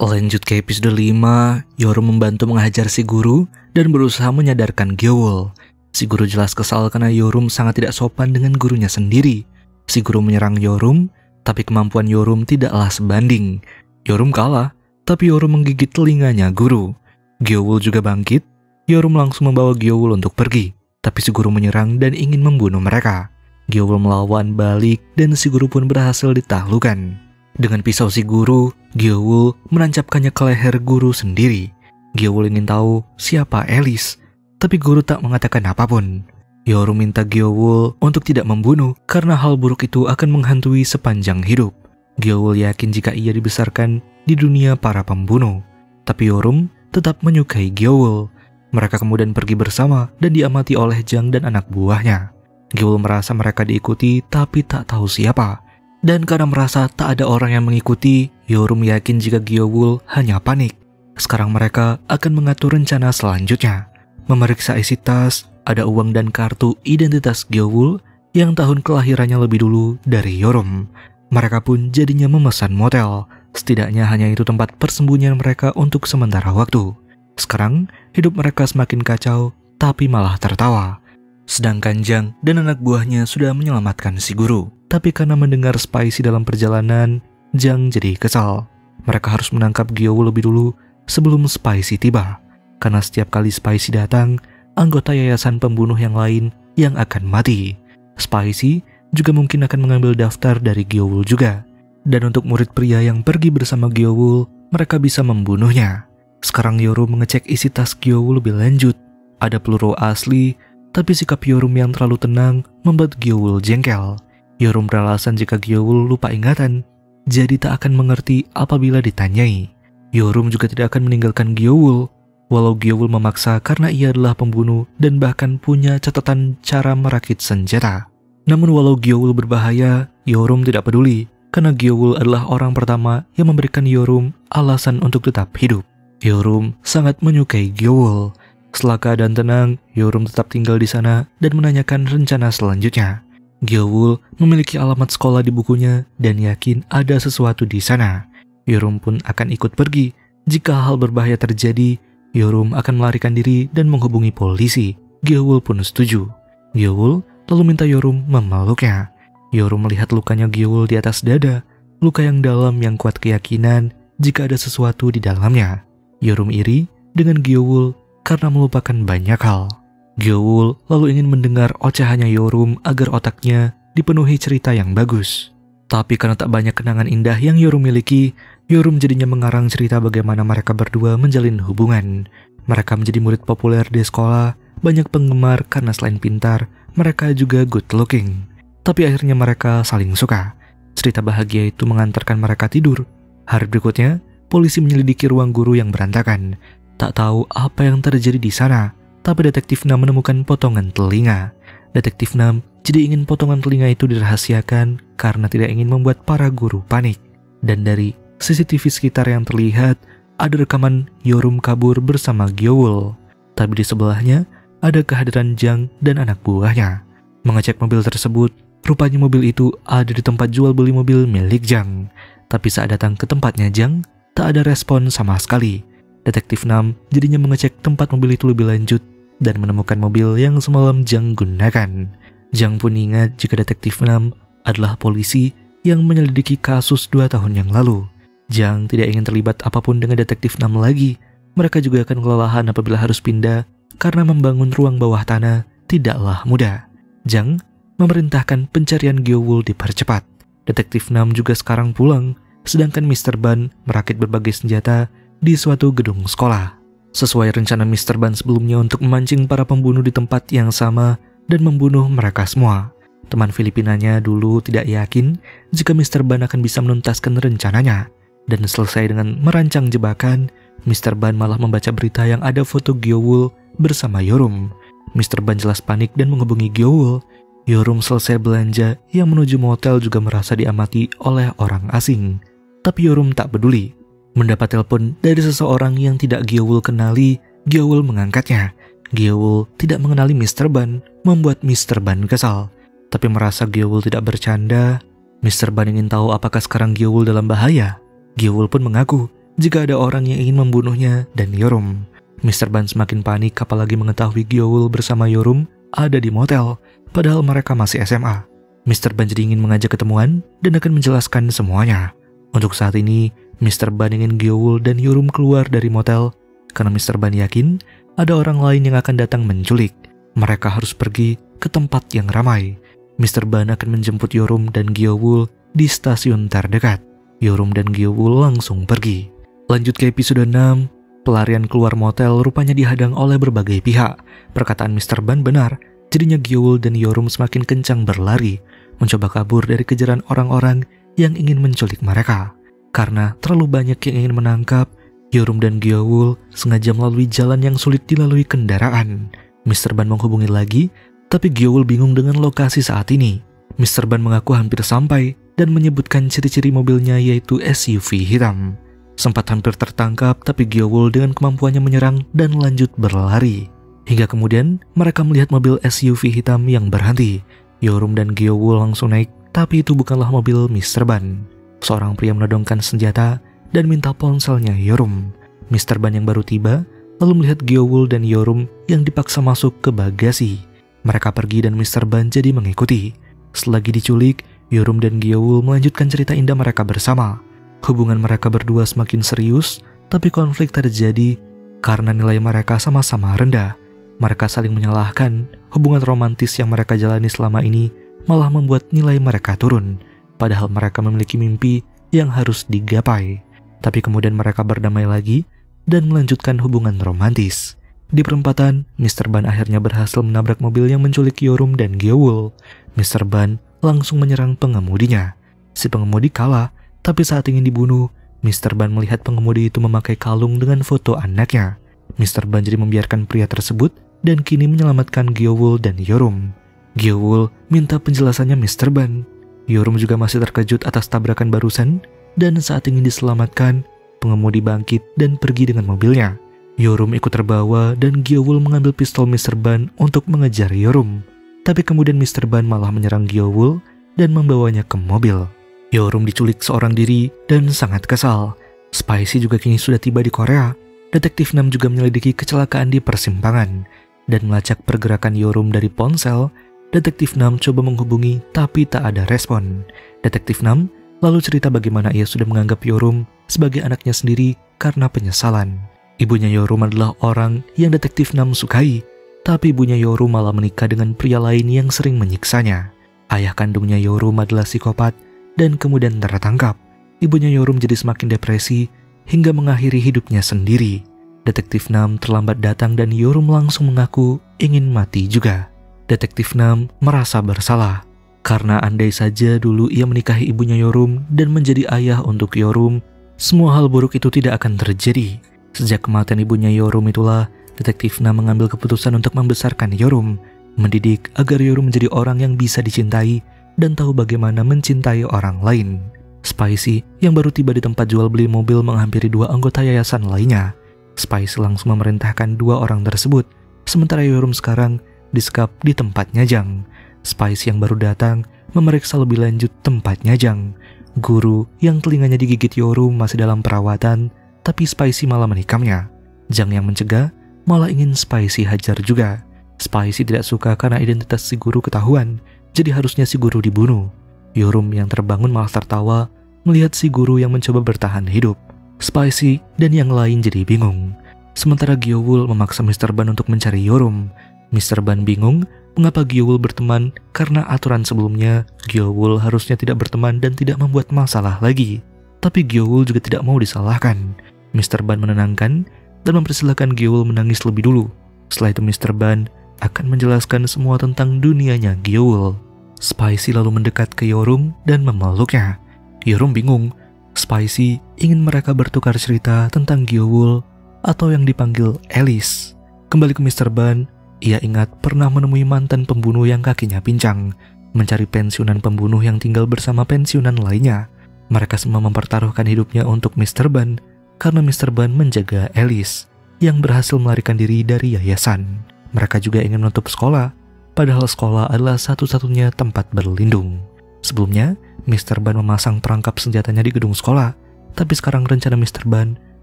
Lanjut ke episode 5, Yorum membantu menghajar si guru dan berusaha menyadarkan Gyowul. Si guru jelas kesal karena Yorum sangat tidak sopan dengan gurunya sendiri. Si guru menyerang Yorum, tapi kemampuan Yorum tidaklah sebanding. Yorum kalah, tapi Yorum menggigit telinganya guru. Gyowul juga bangkit. Yorum langsung membawa Gyowul untuk pergi, tapi si guru menyerang dan ingin membunuh mereka. Gyowul melawan balik dan si guru pun berhasil ditaklukkan. Dengan pisau si guru, Gyowul menancapkannya ke leher guru sendiri. Gyowul ingin tahu siapa Elis, tapi guru tak mengatakan apa pun. Yorum minta Gyowul untuk tidak membunuh karena hal buruk itu akan menghantui sepanjang hidup. Gyowul yakin jika ia dibesarkan di dunia para pembunuh. Tapi Yorum tetap menyukai Gyowul. Mereka kemudian pergi bersama dan diamati oleh Jang dan anak buahnya. Gyowul merasa mereka diikuti tapi tak tahu siapa. Dan karena merasa tak ada orang yang mengikuti, Yorum yakin jika Gyowul hanya panik. Sekarang mereka akan mengatur rencana selanjutnya. Memeriksa isi tas, ada uang dan kartu identitas Gyowul yang tahun kelahirannya lebih dulu dari Yorum. Mereka pun jadinya memesan motel. Setidaknya hanya itu tempat persembunyian mereka untuk sementara waktu. Sekarang, hidup mereka semakin kacau, tapi malah tertawa. Sedangkan Jang dan anak buahnya sudah menyelamatkan si guru. Tapi karena mendengar Spicy dalam perjalanan, Jang jadi kesal. Mereka harus menangkap Gyowu lebih dulu sebelum Spicy tiba. Karena setiap kali Spicy datang, anggota yayasan pembunuh yang lain yang akan mati. Spicy juga mungkin akan mengambil daftar dari Gyowul juga. Dan untuk murid pria yang pergi bersama Gyowul, mereka bisa membunuhnya. Sekarang Yoru mengecek isi tas Gyowul lebih lanjut. Ada peluru asli, tapi sikap Yorum yang terlalu tenang membuat Gyowul jengkel. Yorum beralasan jika Gyowul lupa ingatan, jadi tak akan mengerti apabila ditanyai. Yorum juga tidak akan meninggalkan Gyowul, walau Gyowul memaksa karena ia adalah pembunuh dan bahkan punya catatan cara merakit senjata. Namun walau Gyowul berbahaya, Yorum tidak peduli karena Gyowul adalah orang pertama yang memberikan Yorum alasan untuk tetap hidup. Yorum sangat menyukai Gyowul. Setelah keadaan tenang, Yorum tetap tinggal di sana dan menanyakan rencana selanjutnya. Gyowul memiliki alamat sekolah di bukunya dan yakin ada sesuatu di sana. Yorum pun akan ikut pergi. Jika hal berbahaya terjadi, Yorum akan melarikan diri dan menghubungi polisi. Gyowul pun setuju. Gyowul lalu minta Yorum memeluknya. Yorum melihat lukanya Gyul di atas dada, luka yang dalam yang kuat keyakinan jika ada sesuatu di dalamnya. Yorum iri dengan Gyul karena melupakan banyak hal. Gyul lalu ingin mendengar ocehannya Yorum agar otaknya dipenuhi cerita yang bagus. Tapi karena tak banyak kenangan indah yang Yorum miliki, Yorum jadinya mengarang cerita bagaimana mereka berdua menjalin hubungan. Mereka menjadi murid populer di sekolah, banyak penggemar karena selain pintar, mereka juga good looking. Tapi akhirnya mereka saling suka. Cerita bahagia itu mengantarkan mereka tidur. Hari berikutnya, polisi menyelidiki ruang guru yang berantakan. Tak tahu apa yang terjadi di sana, tapi detektif Nam menemukan potongan telinga. Detektif Nam jadi ingin potongan telinga itu dirahasiakan karena tidak ingin membuat para guru panik. Dan dari CCTV sekitar yang terlihat ada rekaman Yorum kabur bersama Gyowul. Tapi di sebelahnya ada kehadiran Jang dan anak buahnya. Mengecek mobil tersebut, rupanya mobil itu ada di tempat jual beli mobil milik Jang. Tapi saat datang ke tempatnya Jang, tak ada respon sama sekali. Detektif Nam jadinya mengecek tempat mobil itu lebih lanjut dan menemukan mobil yang semalam Jang gunakan. Jang pun ingat jika Detektif Nam adalah polisi yang menyelidiki kasus dua tahun yang lalu. Jang tidak ingin terlibat apa pun dengan Detektif Nam lagi. Mereka juga akan kelelahan apabila harus pindah karena membangun ruang bawah tanah tidaklah mudah. Jang memerintahkan pencarian Gyowul dipercepat. Detektif Nam juga sekarang pulang, sedangkan Mr. Ban merakit berbagai senjata di suatu gedung sekolah. Sesuai rencana Mr. Ban sebelumnya untuk memancing para pembunuh di tempat yang sama dan membunuh mereka semua. Teman Filipinanya dulu tidak yakin jika Mr. Ban akan bisa menuntaskan rencananya. Dan selesai dengan merancang jebakan, Mr. Ban malah membaca berita yang ada foto Gyowul bersama Yorum. Mr. Ban jelas panik dan menghubungi Gyowul. Yorum selesai belanja yang menuju motel juga merasa diamati oleh orang asing. Tapi Yorum tak peduli. Mendapat telepon dari seseorang yang tidak Gyowul kenali, Gyowul mengangkatnya. Gyowul tidak mengenali Mr. Ban, membuat Mr. Ban kesal. Tapi merasa Gyowul tidak bercanda, Mr. Ban ingin tahu apakah sekarang Gyowul dalam bahaya. Gyowul pun mengaku jika ada orang yang ingin membunuhnya dan Yorum. Mr. Ban semakin panik apalagi mengetahui Gyowul bersama Yorum ada di motel, padahal mereka masih SMA. Mr. Ban jadi ingin mengajak ketemuan dan akan menjelaskan semuanya. Untuk saat ini, Mr. Ban ingin Gyowul dan Yorum keluar dari motel karena Mr. Ban yakin ada orang lain yang akan datang menculik. Mereka harus pergi ke tempat yang ramai. Mr. Ban akan menjemput Yorum dan Gyowul di stasiun terdekat. Yorum dan Gyowul langsung pergi. Lanjut ke episode 6, pelarian keluar motel rupanya dihadang oleh berbagai pihak. Perkataan Mr. Ban benar, jadinya Gyowul dan Yorum semakin kencang berlari, mencoba kabur dari kejaran orang-orang yang ingin menculik mereka. Karena terlalu banyak yang ingin menangkap, Yorum dan Gyowul sengaja melalui jalan yang sulit dilalui kendaraan. Mr. Ban menghubungi lagi, tapi Gyowul bingung dengan lokasi saat ini. Mr. Ban mengaku hampir sampai dan menyebutkan ciri-ciri mobilnya yaitu SUV hitam. Sempat hampir tertangkap, tapi Gyowul dengan kemampuannya menyerang dan lanjut berlari. Hingga kemudian mereka melihat mobil SUV hitam yang berhenti. Yorum dan Gyowul langsung naik, tapi itu bukanlah mobil Mr. Ban. Seorang pria menodongkan senjata dan minta ponselnya Yorum. Mr. Ban yang baru tiba lalu melihat Gyowul dan Yorum yang dipaksa masuk ke bagasi. Mereka pergi dan Mr. Ban jadi mengikuti. Selagi diculik, Yorum dan Gyowul melanjutkan cerita indah mereka bersama. Hubungan mereka berdua semakin serius, tapi konflik terjadi karena nilai mereka sama-sama rendah. Mereka saling menyalahkan, hubungan romantis yang mereka jalani selama ini malah membuat nilai mereka turun padahal mereka memiliki mimpi yang harus digapai. Tapi kemudian mereka berdamai lagi dan melanjutkan hubungan romantis. Di perempatan, Mr. Ban akhirnya berhasil menabrak mobil yang menculik Yorum dan Gyowul. Mr. Ban langsung menyerang pengemudinya. Si pengemudi kalah, tapi saat ingin dibunuh, Mr. Ban melihat pengemudi itu memakai kalung dengan foto anaknya. Mr. Ban jadi membiarkan pria tersebut dan kini menyelamatkan Gyowul dan Yorum. Gyowul minta penjelasannya Mr. Ban Yorum juga masih terkejut atas tabrakan barusan dan saat ingin diselamatkan, pengemudi bangkit dan pergi dengan mobilnya. Yorum ikut terbawa dan Gyowul mengambil pistol Mr. Ban untuk mengejar Yorum. Tapi kemudian Mr. Ban malah menyerang Gyowul dan membawanya ke mobil. Yorum diculik seorang diri dan sangat kesal. Spicy juga kini sudah tiba di Korea. Detektif Nam juga menyelidiki kecelakaan di persimpangan dan melacak pergerakan Yorum dari ponsel Detektif Nam coba menghubungi tapi tak ada respon. Detektif Nam lalu cerita bagaimana ia sudah menganggap Yorum sebagai anaknya sendiri karena penyesalan. Ibunya Yorum adalah orang yang detektif Nam sukai, tapi ibunya Yorum malah menikah dengan pria lain yang sering menyiksanya. Ayah kandungnya Yorum adalah psikopat dan kemudian tertangkap. Ibunya Yorum jadi semakin depresi hingga mengakhiri hidupnya sendiri. Detektif Nam terlambat datang dan Yorum langsung mengaku ingin mati juga. Detektif Nam merasa bersalah karena andai saja dulu ia menikahi ibunya Yorum dan menjadi ayah untuk Yorum, semua hal buruk itu tidak akan terjadi. Sejak kematian ibunya Yorum itulah, Detektif Nam mengambil keputusan untuk membesarkan Yorum, mendidik agar Yorum menjadi orang yang bisa dicintai dan tahu bagaimana mencintai orang lain. Spicy yang baru tiba di tempat jual beli mobil menghampiri dua anggota yayasan lainnya. Spicy langsung memerintahkan dua orang tersebut, sementara Yorum sekarang disekap di tempat nyajang. Spicy yang baru datang memeriksa lebih lanjut tempat nyajang. Guru yang telinganya digigit Yorum masih dalam perawatan, tapi Spicy malah menikamnya. Jang yang mencegah malah ingin Spicy hajar juga. Spicy tidak suka karena identitas si guru ketahuan, jadi harusnya si guru dibunuh. Yorum yang terbangun malah tertawa melihat si guru yang mencoba bertahan hidup. Spicy dan yang lain jadi bingung. Sementara Gyowul memaksa Mr. Ban untuk mencari Yorum. Mr. Ban bingung mengapa Gyowul berteman karena aturan sebelumnya Gyowul harusnya tidak berteman dan tidak membuat masalah lagi. Tapi Gyowul juga tidak mau disalahkan. Mr. Ban menenangkan dan mempersilahkan Gyowul menangis lebih dulu. Setelah itu Mr. Ban akan menjelaskan semua tentang dunianya Gyowul. Spicy lalu mendekat ke Yorum dan memeluknya. Yorum bingung. Spicy ingin mereka bertukar cerita tentang Gyowul atau yang dipanggil Alice. Kembali ke Mr. Ban, ia ingat pernah menemui mantan pembunuh yang kakinya pincang, mencari pensiunan pembunuh yang tinggal bersama pensiunan lainnya. Mereka semua mempertaruhkan hidupnya untuk Mr. Ban karena Mr. Ban menjaga Alice yang berhasil melarikan diri dari yayasan. Mereka juga ingin menutup sekolah padahal sekolah adalah satu-satunya tempat berlindung. Sebelumnya, Mr. Ban memasang perangkap senjatanya di gedung sekolah, tapi sekarang rencana Mr. Ban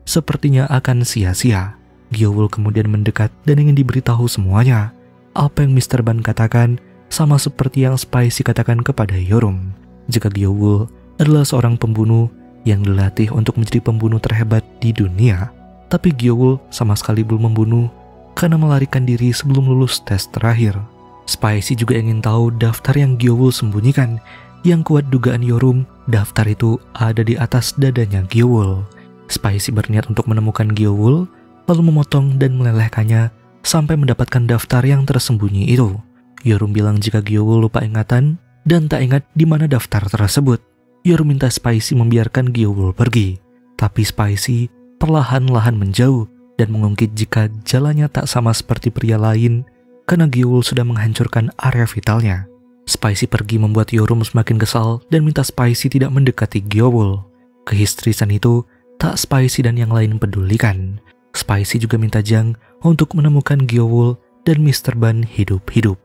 sepertinya akan sia-sia. Gyowul kemudian mendekat dan ingin diberitahu semuanya. Apa yang Mr. Ban katakan sama seperti yang Spicy katakan kepada Yorum. Jika Gyowul adalah seorang pembunuh yang dilatih untuk menjadi pembunuh terhebat di dunia. Tapi Gyowul sama sekali belum membunuh karena melarikan diri sebelum lulus tes terakhir. Spicy juga ingin tahu daftar yang Gyowul sembunyikan. Yang kuat dugaan Yorum, daftar itu ada di atas dadanya Gyowul. Spicy berniat untuk menemukan Gyowul, lalu memotong dan melelehkannya sampai mendapatkan daftar yang tersembunyi itu. Yorum bilang jika Gyowul lupa ingatan dan tak ingat di mana daftar tersebut. Yorum minta Spicy membiarkan Gyowul pergi. Tapi Spicy perlahan-lahan menjauh dan mengungkit jika jalannya tak sama seperti pria lain karena Gyul sudah menghancurkan area vitalnya. Spicy pergi membuat Yorum semakin kesal dan minta Spicy tidak mendekati Gyowul. Kehistrisan itu tak Spicy dan yang lain pedulikan. Spicy juga minta Jang untuk menemukan Gyowul dan Mr. Ban hidup-hidup.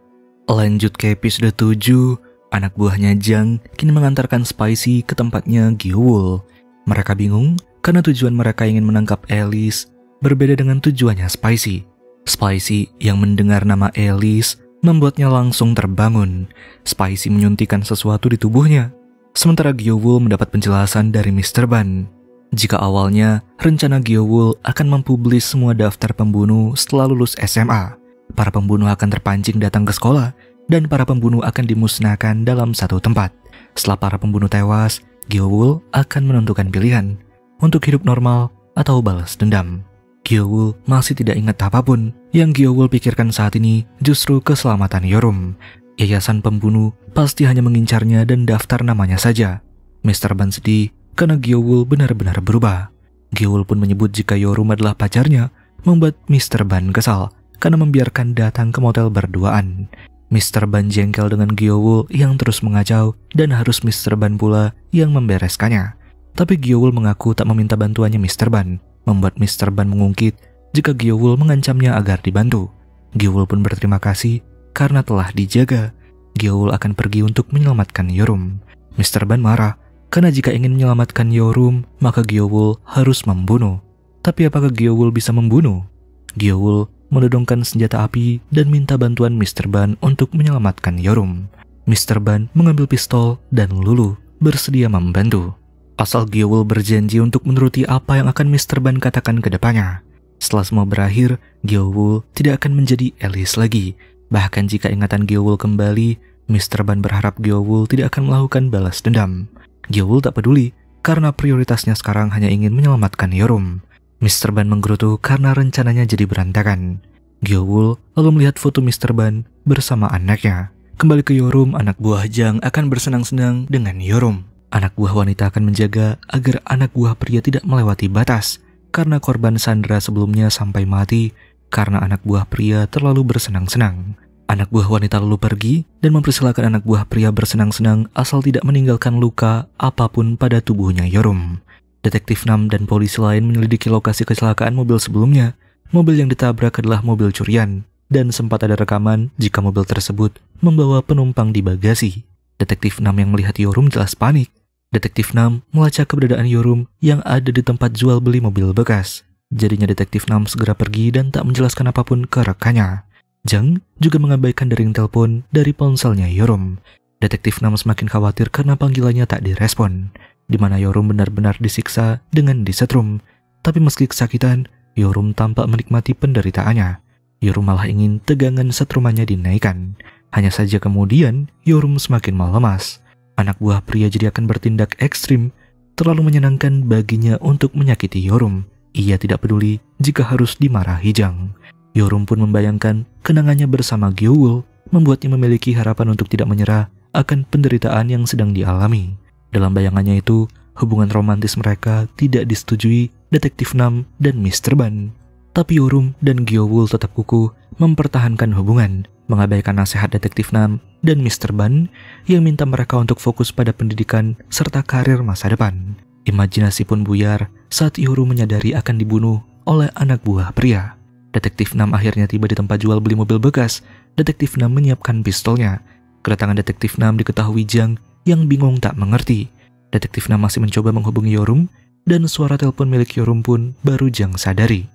Lanjut ke episode 7, anak buahnya Jang kini mengantarkan Spicy ke tempatnya Gyowul. Mereka bingung karena tujuan mereka ingin menangkap Alice berbeda dengan tujuannya Spicy. Spicy yang mendengar nama Alice membuatnya langsung terbangun. Spicy menyuntikkan sesuatu di tubuhnya. Sementara Gyowul mendapat penjelasan dari Mr. Ban. Jika awalnya rencana Gyowul akan mempublis semua daftar pembunuh setelah lulus SMA, para pembunuh akan terpancing datang ke sekolah dan para pembunuh akan dimusnahkan dalam satu tempat. Setelah para pembunuh tewas, Gyowul akan menentukan pilihan untuk hidup normal atau balas dendam. Gyowul masih tidak ingat apa pun. Yang Gyowul pikirkan saat ini justru keselamatan Yorum. Yayasan pembunuh pasti hanya mengincarnya dan daftar namanya saja. Mr. Ban sedih karena Gyowul benar-benar berubah. Gyowul pun menyebut jika Yorum adalah pacarnya, membuat Mr. Ban kesal karena membiarkan datang ke motel berduaan. Mr. Ban jengkel dengan Gyowul yang terus mengacau dan harus Mr. Ban pula yang membereskannya. Tapi Gyowul mengaku tak meminta bantuannya Mr. Ban membuat Mr. Ban mengungkit jika Gyowul mengancamnya agar dibantu. Gyowul pun berterima kasih karena telah dijaga. Gyowul akan pergi untuk menyelamatkan Yorum. Mr. Ban marah karena jika ingin menyelamatkan Yorum, maka Gyowul harus membunuh. Tapi apakah Gyowul bisa membunuh? Gyowul menodongkan senjata api dan minta bantuan Mr. Ban untuk menyelamatkan Yorum. Mr. Ban mengambil pistol dan Lulu bersedia membantu. Asal Gyowul berjanji untuk menuruti apa yang akan Mr. Ban katakan ke depannya. Setelah semua berakhir, Gyowul tidak akan menjadi Alice lagi. Bahkan jika ingatan Gyowul kembali, Mr. Ban berharap Gyowul tidak akan melakukan balas dendam. Gyowul tak peduli, karena prioritasnya sekarang hanya ingin menyelamatkan Yorum. Mr. Ban menggerutu karena rencananya jadi berantakan. Gyowul lalu melihat foto Mr. Ban bersama anaknya. Kembali ke Yorum, anak buah Jang akan bersenang-senang dengan Yorum. Anak buah wanita akan menjaga agar anak buah pria tidak melewati batas, karena korban Sandra sebelumnya sampai mati karena anak buah pria terlalu bersenang-senang. Anak buah wanita lalu pergi dan mempersilahkan anak buah pria bersenang-senang asal tidak meninggalkan luka apa pun pada tubuhnya Yorum. Detektif Nam dan polisi lain menyelidiki lokasi kecelakaan mobil sebelumnya. Mobil yang ditabrak adalah mobil curian, dan sempat ada rekaman jika mobil tersebut membawa penumpang di bagasi. Detektif Nam yang melihat Yorum jelas panik. Detektif Nam melacak keberadaan Yorum yang ada di tempat jual beli mobil bekas. Jadinya detektif Nam segera pergi dan tak menjelaskan apa pun ke rekannya. Jang juga mengabaikan dering telepon dari ponselnya Yorum. Detektif Nam semakin khawatir karena panggilannya tak direspon, di mana Yorum benar-benar disiksa dengan disetrum. Tapi meski kesakitan, Yorum tampak menikmati penderitaannya. Yorum malah ingin tegangan setrumannya dinaikkan. Hanya saja kemudian, Yorum semakin melemas. Anak buah pria jadi akan bertindak ekstrim, terlalu menyenangkan baginya untuk menyakiti Yorum. Ia tidak peduli jika harus dimarahi Jang. Yorum pun membayangkan kenangannya bersama Gyowul membuatnya memiliki harapan untuk tidak menyerah akan penderitaan yang sedang dialami. Dalam bayangannya itu, hubungan romantis mereka tidak disetujui Detektif Nam dan Mr. Ban. Tapi Yorum dan Gyowul tetap kukuh mempertahankan hubungan, mengabaikan nasihat Detektif Nam dan Mr. Ban yang minta mereka untuk fokus pada pendidikan serta karir masa depan. Imajinasi pun buyar saat Yorum menyadari akan dibunuh oleh anak buah pria. Detektif Nam akhirnya tiba di tempat jual beli mobil bekas. Detektif Nam menyiapkan pistolnya. Kedatangan Detektif Nam diketahui Jang yang bingung tak mengerti. Detektif Nam masih mencoba menghubungi Yorum, dan suara telepon milik Yorum pun baru Jang sadari.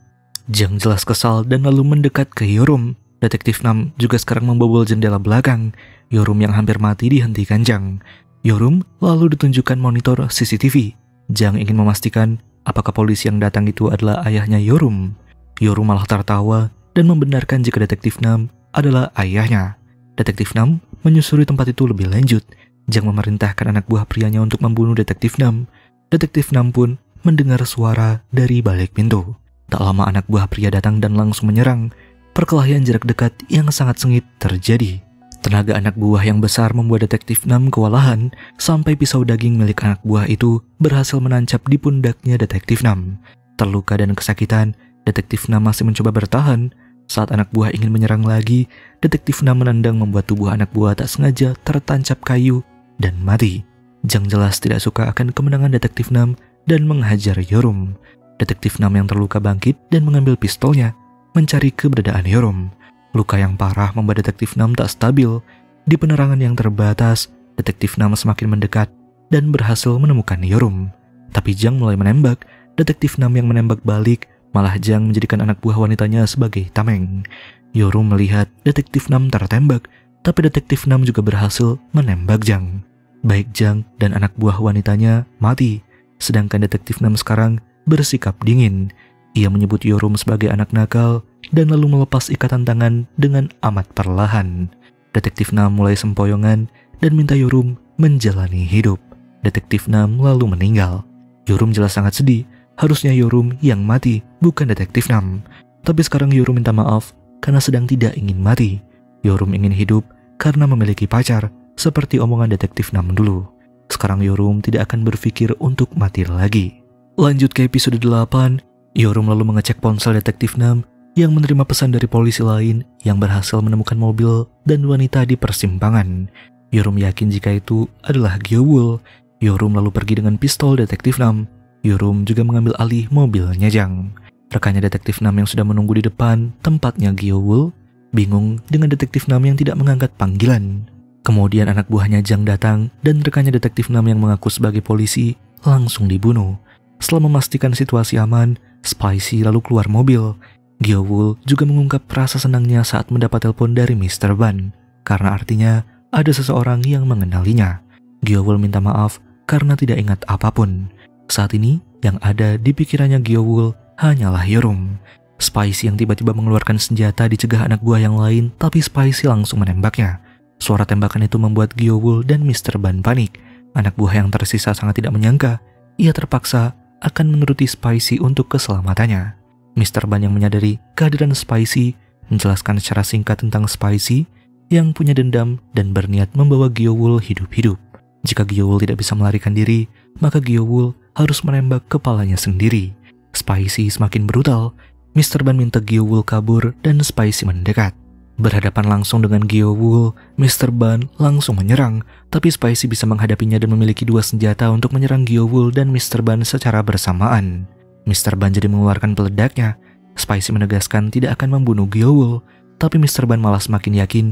Jang jelas kesal dan lalu mendekat ke Yorum. Detektif Nam juga sekarang membobol jendela belakang. Yorum yang hampir mati dihentikan Jang. Yorum lalu ditunjukkan monitor CCTV. Jang ingin memastikan apakah polisi yang datang itu adalah ayahnya Yorum. Yoru malah tertawa dan membenarkan jika Detektif Nam adalah ayahnya. Detektif Nam menyusuri tempat itu lebih lanjut. Jang memerintahkan anak buah prianya untuk membunuh Detektif Nam. Detektif Nam pun mendengar suara dari balik pintu. Tak lama anak buah pria datang dan langsung menyerang. Perkelahian jarak dekat yang sangat sengit terjadi. Tenaga anak buah yang besar membuat detektif Nam kewalahan sampai pisau daging milik anak buah itu berhasil menancap di pundaknya detektif Nam. Terluka dan kesakitan, Detektif Nam masih mencoba bertahan. Saat anak buah ingin menyerang lagi, Detektif Nam menendang membuat tubuh anak buah tak sengaja tertancap kayu dan mati. Jang jelas tidak suka akan kemenangan Detektif Nam dan menghajar Yorum. Detektif Nam yang terluka bangkit dan mengambil pistolnya, mencari keberadaan Yorum. Luka yang parah membuat Detektif Nam tak stabil. Di penerangan yang terbatas, Detektif Nam semakin mendekat dan berhasil menemukan Yorum. Tapi Jang mulai menembak, Detektif Nam yang menembak balik Malah Jang menjadikan anak buah wanitanya sebagai tameng. Yoru melihat detektif Nam tertembak, tapi detektif Nam juga berhasil menembak Jang. Baik Jang dan anak buah wanitanya mati, sedangkan detektif Nam sekarang bersikap dingin. Ia menyebut Yorum sebagai anak nakal dan lalu melepas ikatan tangan dengan amat perlahan. Detektif Nam mulai sempoyongan dan minta Yorum menjalani hidup. Detektif Nam lalu meninggal. Yorum jelas sangat sedih Harusnya Yorum yang mati, bukan detektif Nam. Tapi sekarang Yorum minta maaf karena sedang tidak ingin mati. Yorum ingin hidup karena memiliki pacar, seperti omongan detektif Nam dulu. Sekarang Yorum tidak akan berpikir untuk mati lagi. Lanjut ke episode 8, Yorum lalu mengecek ponsel detektif Nam yang menerima pesan dari polisi lain yang berhasil menemukan mobil dan wanita di persimpangan. Yorum yakin jika itu adalah Gyowul. Yorum lalu pergi dengan pistol detektif Nam Yurum juga mengambil alih mobilnya Jang. Rekannya detektif Nam yang sudah menunggu di depan tempatnya Gyowul bingung dengan detektif Nam yang tidak mengangkat panggilan. Kemudian anak buahnya Jang datang dan rekannya detektif Nam yang mengaku sebagai polisi langsung dibunuh. Setelah memastikan situasi aman, Spicy lalu keluar mobil. Gyowul juga mengungkap rasa senangnya saat mendapat telepon dari Mr. Ban, karena artinya ada seseorang yang mengenalinya. Gyowul minta maaf karena tidak ingat apa pun. Saat ini, yang ada di pikirannya Gyowul hanyalah Yorum. Spicy yang tiba-tiba mengeluarkan senjata dicegah anak buah yang lain, tapi Spicy langsung menembaknya. Suara tembakan itu membuat Gyowul dan Mr. Ban panik. Anak buah yang tersisa sangat tidak menyangka, ia terpaksa akan menuruti Spicy untuk keselamatannya. Mr. Ban yang menyadari kehadiran Spicy menjelaskan secara singkat tentang Spicy yang punya dendam dan berniat membawa Gyowul hidup-hidup. Jika Gyowul tidak bisa melarikan diri, maka Gyowul harus menembak kepalanya sendiri. Spicy semakin brutal. Mr. Ban minta Gyowul kabur dan Spicy mendekat. Berhadapan langsung dengan Gyeowul, Mr. Ban langsung menyerang, tapi Spicy bisa menghadapinya dan memiliki dua senjata untuk menyerang Gyeowul dan Mr. Ban secara bersamaan. Mr. Ban jadi mengeluarkan peledaknya. Spicy menegaskan tidak akan membunuh Gyeowul, tapi Mr. Ban malah semakin yakin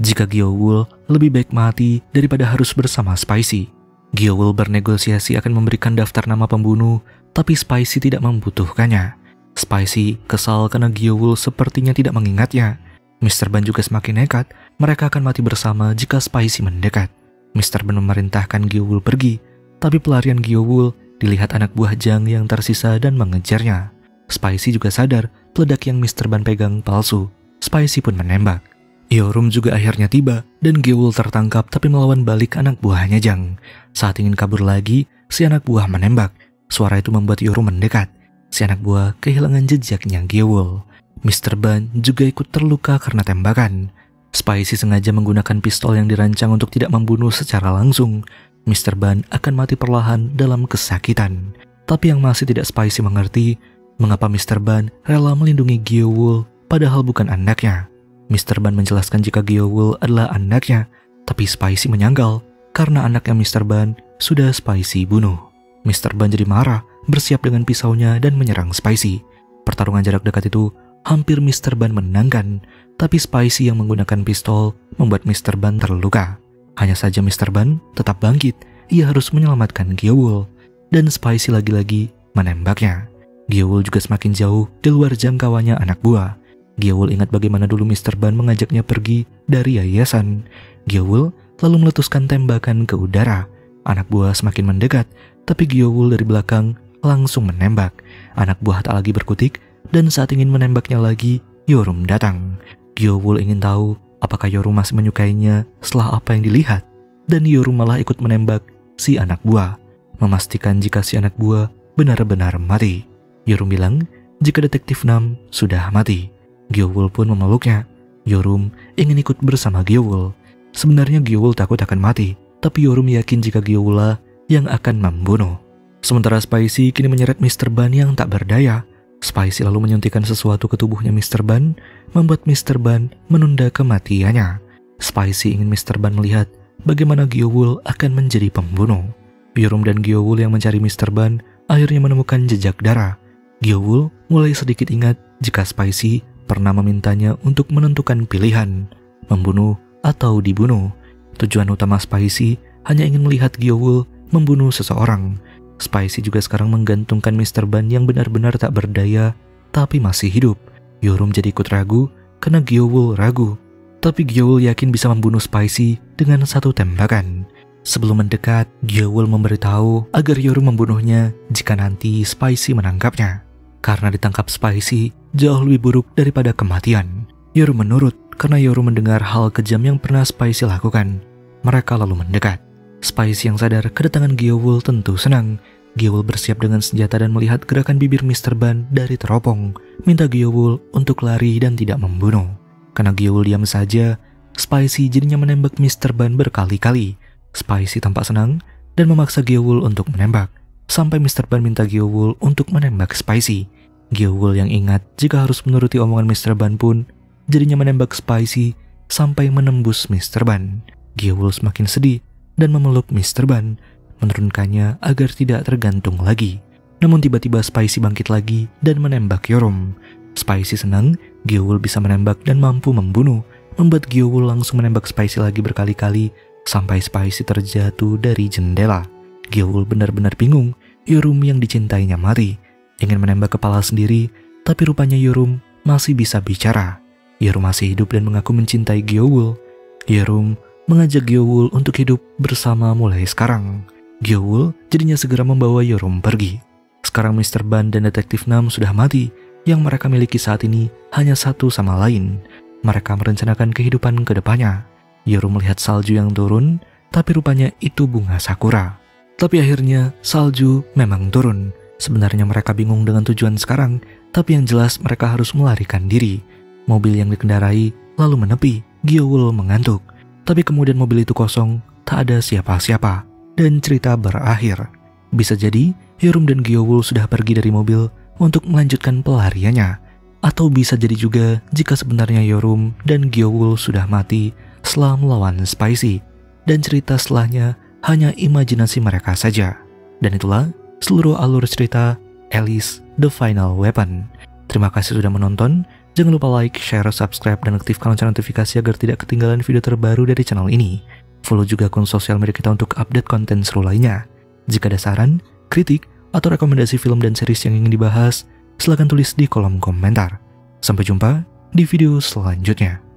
jika Gyeowul lebih baik mati daripada harus bersama Spicy. Gyeowul bernegosiasi akan memberikan daftar nama pembunuh, tapi Spicy tidak membutuhkannya. Spicy kesal karena Gyeowul sepertinya tidak mengingatnya Mr. Ban juga semakin nekat, mereka akan mati bersama jika Spicy mendekat. Mr. Ban memerintahkan Gyeowul pergi, tapi pelarian Gyeowul dilihat anak buah Jang yang tersisa dan mengejarnya. Spicy juga sadar peledak yang Mr. Ban pegang palsu. Spicy pun menembak. Yorum juga akhirnya tiba dan Gyeowul tertangkap tapi melawan balik anak buahnya Jang. Saat ingin kabur lagi, si anak buah menembak. Suara itu membuat Yorum mendekat. Si anak buah kehilangan jejaknya Gyeowul. Mr. Ban juga ikut terluka karena tembakan. Spicy sengaja menggunakan pistol yang dirancang untuk tidak membunuh secara langsung. Mr. Ban akan mati perlahan dalam kesakitan. Tapi yang masih tidak Spicy mengerti, mengapa Mr. Ban rela melindungi Gyeowul padahal bukan anaknya. Mr. Ban menjelaskan jika Gyeowul adalah anaknya, tapi Spicy menyangkal karena anaknya Mr. Ban sudah Spicy bunuh. Mr. Ban jadi marah, bersiap dengan pisaunya dan menyerang Spicy. Pertarungan jarak dekat itu hampir Mr. Ban menangkan, tapi Spicy yang menggunakan pistol membuat Mr. Ban terluka. Hanya saja Mr. Ban tetap bangkit, ia harus menyelamatkan Gyeowul, dan Spicy lagi-lagi menembaknya. Gyeowul juga semakin jauh di luar jangkauannya anak buah. Gyeowul ingat bagaimana dulu Mr. Ban mengajaknya pergi dari yayasan. Gyeowul lalu meletuskan tembakan ke udara. Anak buah semakin mendekat, tapi Gyeowul dari belakang langsung menembak. Anak buah tak lagi berkutik, dan saat ingin menembaknya lagi, Yorum datang. Gyowul ingin tahu apakah Yorum masih menyukainya setelah apa yang dilihat. Dan Yorum malah ikut menembak si anak buah, memastikan jika si anak buah benar-benar mati. Yorum bilang jika detektif Nam sudah mati. Gyowul pun memeluknya. Yorum ingin ikut bersama Gyowul. Sebenarnya Gyowul takut akan mati, tapi Yorum yakin jika Gyowul yang akan membunuh. Sementara Spicy kini menyeret Mr. Ban yang tak berdaya Spicy lalu menyuntikkan sesuatu ke tubuhnya Mr. Ban, membuat Mr. Ban menunda kematiannya. Spicy ingin Mr. Ban melihat bagaimana Gyeowul akan menjadi pembunuh. Yorum dan Gyeowul yang mencari Mr. Ban akhirnya menemukan jejak darah. Gyeowul mulai sedikit ingat jika Spicy pernah memintanya untuk menentukan pilihan, membunuh atau dibunuh. Tujuan utama Spicy hanya ingin melihat Gyeowul membunuh seseorang, Spicy juga sekarang menggantungkan Mr. Ban yang benar-benar tak berdaya tapi masih hidup. Yorum jadi ikut ragu karena Gyeowul ragu. Tapi Gyeowul yakin bisa membunuh Spicy dengan satu tembakan. Sebelum mendekat, Gyeowul memberitahu agar Yorum membunuhnya jika nanti Spicy menangkapnya. Karena ditangkap Spicy jauh lebih buruk daripada kematian. Yorum menurut karena Yorum mendengar hal kejam yang pernah Spicy lakukan. Mereka lalu mendekat. Spice yang sadar kedatangan Gyeowul tentu senang. Gyeowul bersiap dengan senjata dan melihat gerakan bibir Mr. Ban dari teropong, minta Gyeowul untuk lari dan tidak membunuh. Karena Gyeowul diam saja, Spicy jadinya menembak Mr. Ban berkali-kali. Spicy tampak senang dan memaksa Gyeowul untuk menembak, sampai Mr. Ban minta Gyeowul untuk menembak Spicy. Gyeowul yang ingat jika harus menuruti omongan Mr. Ban pun, jadinya menembak Spicy sampai menembus Mr. Ban. Gyeowul semakin sedih dan memeluk Mr. Ban, menurunkannya agar tidak tergantung lagi. Namun tiba-tiba Spicy bangkit lagi dan menembak Yorum. Spicy senang, Gyeowul bisa menembak dan mampu membunuh, membuat Gyeowul langsung menembak Spicy lagi berkali-kali sampai Spicy terjatuh dari jendela. Gyeowul benar-benar bingung, Yorum yang dicintainya mati. Ingin menembak kepala sendiri, tapi rupanya Yorum masih bisa bicara. Yorum masih hidup dan mengaku mencintai Gyeowul. Yorum mengajak Gyeowul untuk hidup bersama mulai sekarang. Gyeowul jadinya segera membawa Yorum pergi. Sekarang Mr. Ban dan Detektif Nam sudah mati, yang mereka miliki saat ini hanya satu sama lain. Mereka merencanakan kehidupan ke depannya. Yorum melihat salju yang turun, tapi rupanya itu bunga sakura. Tapi akhirnya salju memang turun. Sebenarnya mereka bingung dengan tujuan sekarang, tapi yang jelas mereka harus melarikan diri. Mobil yang dikendarai lalu menepi, Gyeowul mengantuk. Tapi kemudian mobil itu kosong, tak ada siapa-siapa, dan cerita berakhir. Bisa jadi, Hirum dan Gyeowul sudah pergi dari mobil untuk melanjutkan pelariannya. Atau bisa jadi juga jika sebenarnya Yorum dan Gyeowul sudah mati setelah melawan Spicy, dan cerita setelahnya hanya imajinasi mereka saja. Dan itulah seluruh alur cerita Alice The Final Weapon. Terima kasih sudah menonton. Jangan lupa like, share, subscribe, dan aktifkan lonceng notifikasi agar tidak ketinggalan video terbaru dari channel ini. Follow juga akun sosial media kita untuk update konten seru lainnya. Jika ada saran, kritik, atau rekomendasi film dan series yang ingin dibahas, silahkan tulis di kolom komentar. Sampai jumpa di video selanjutnya.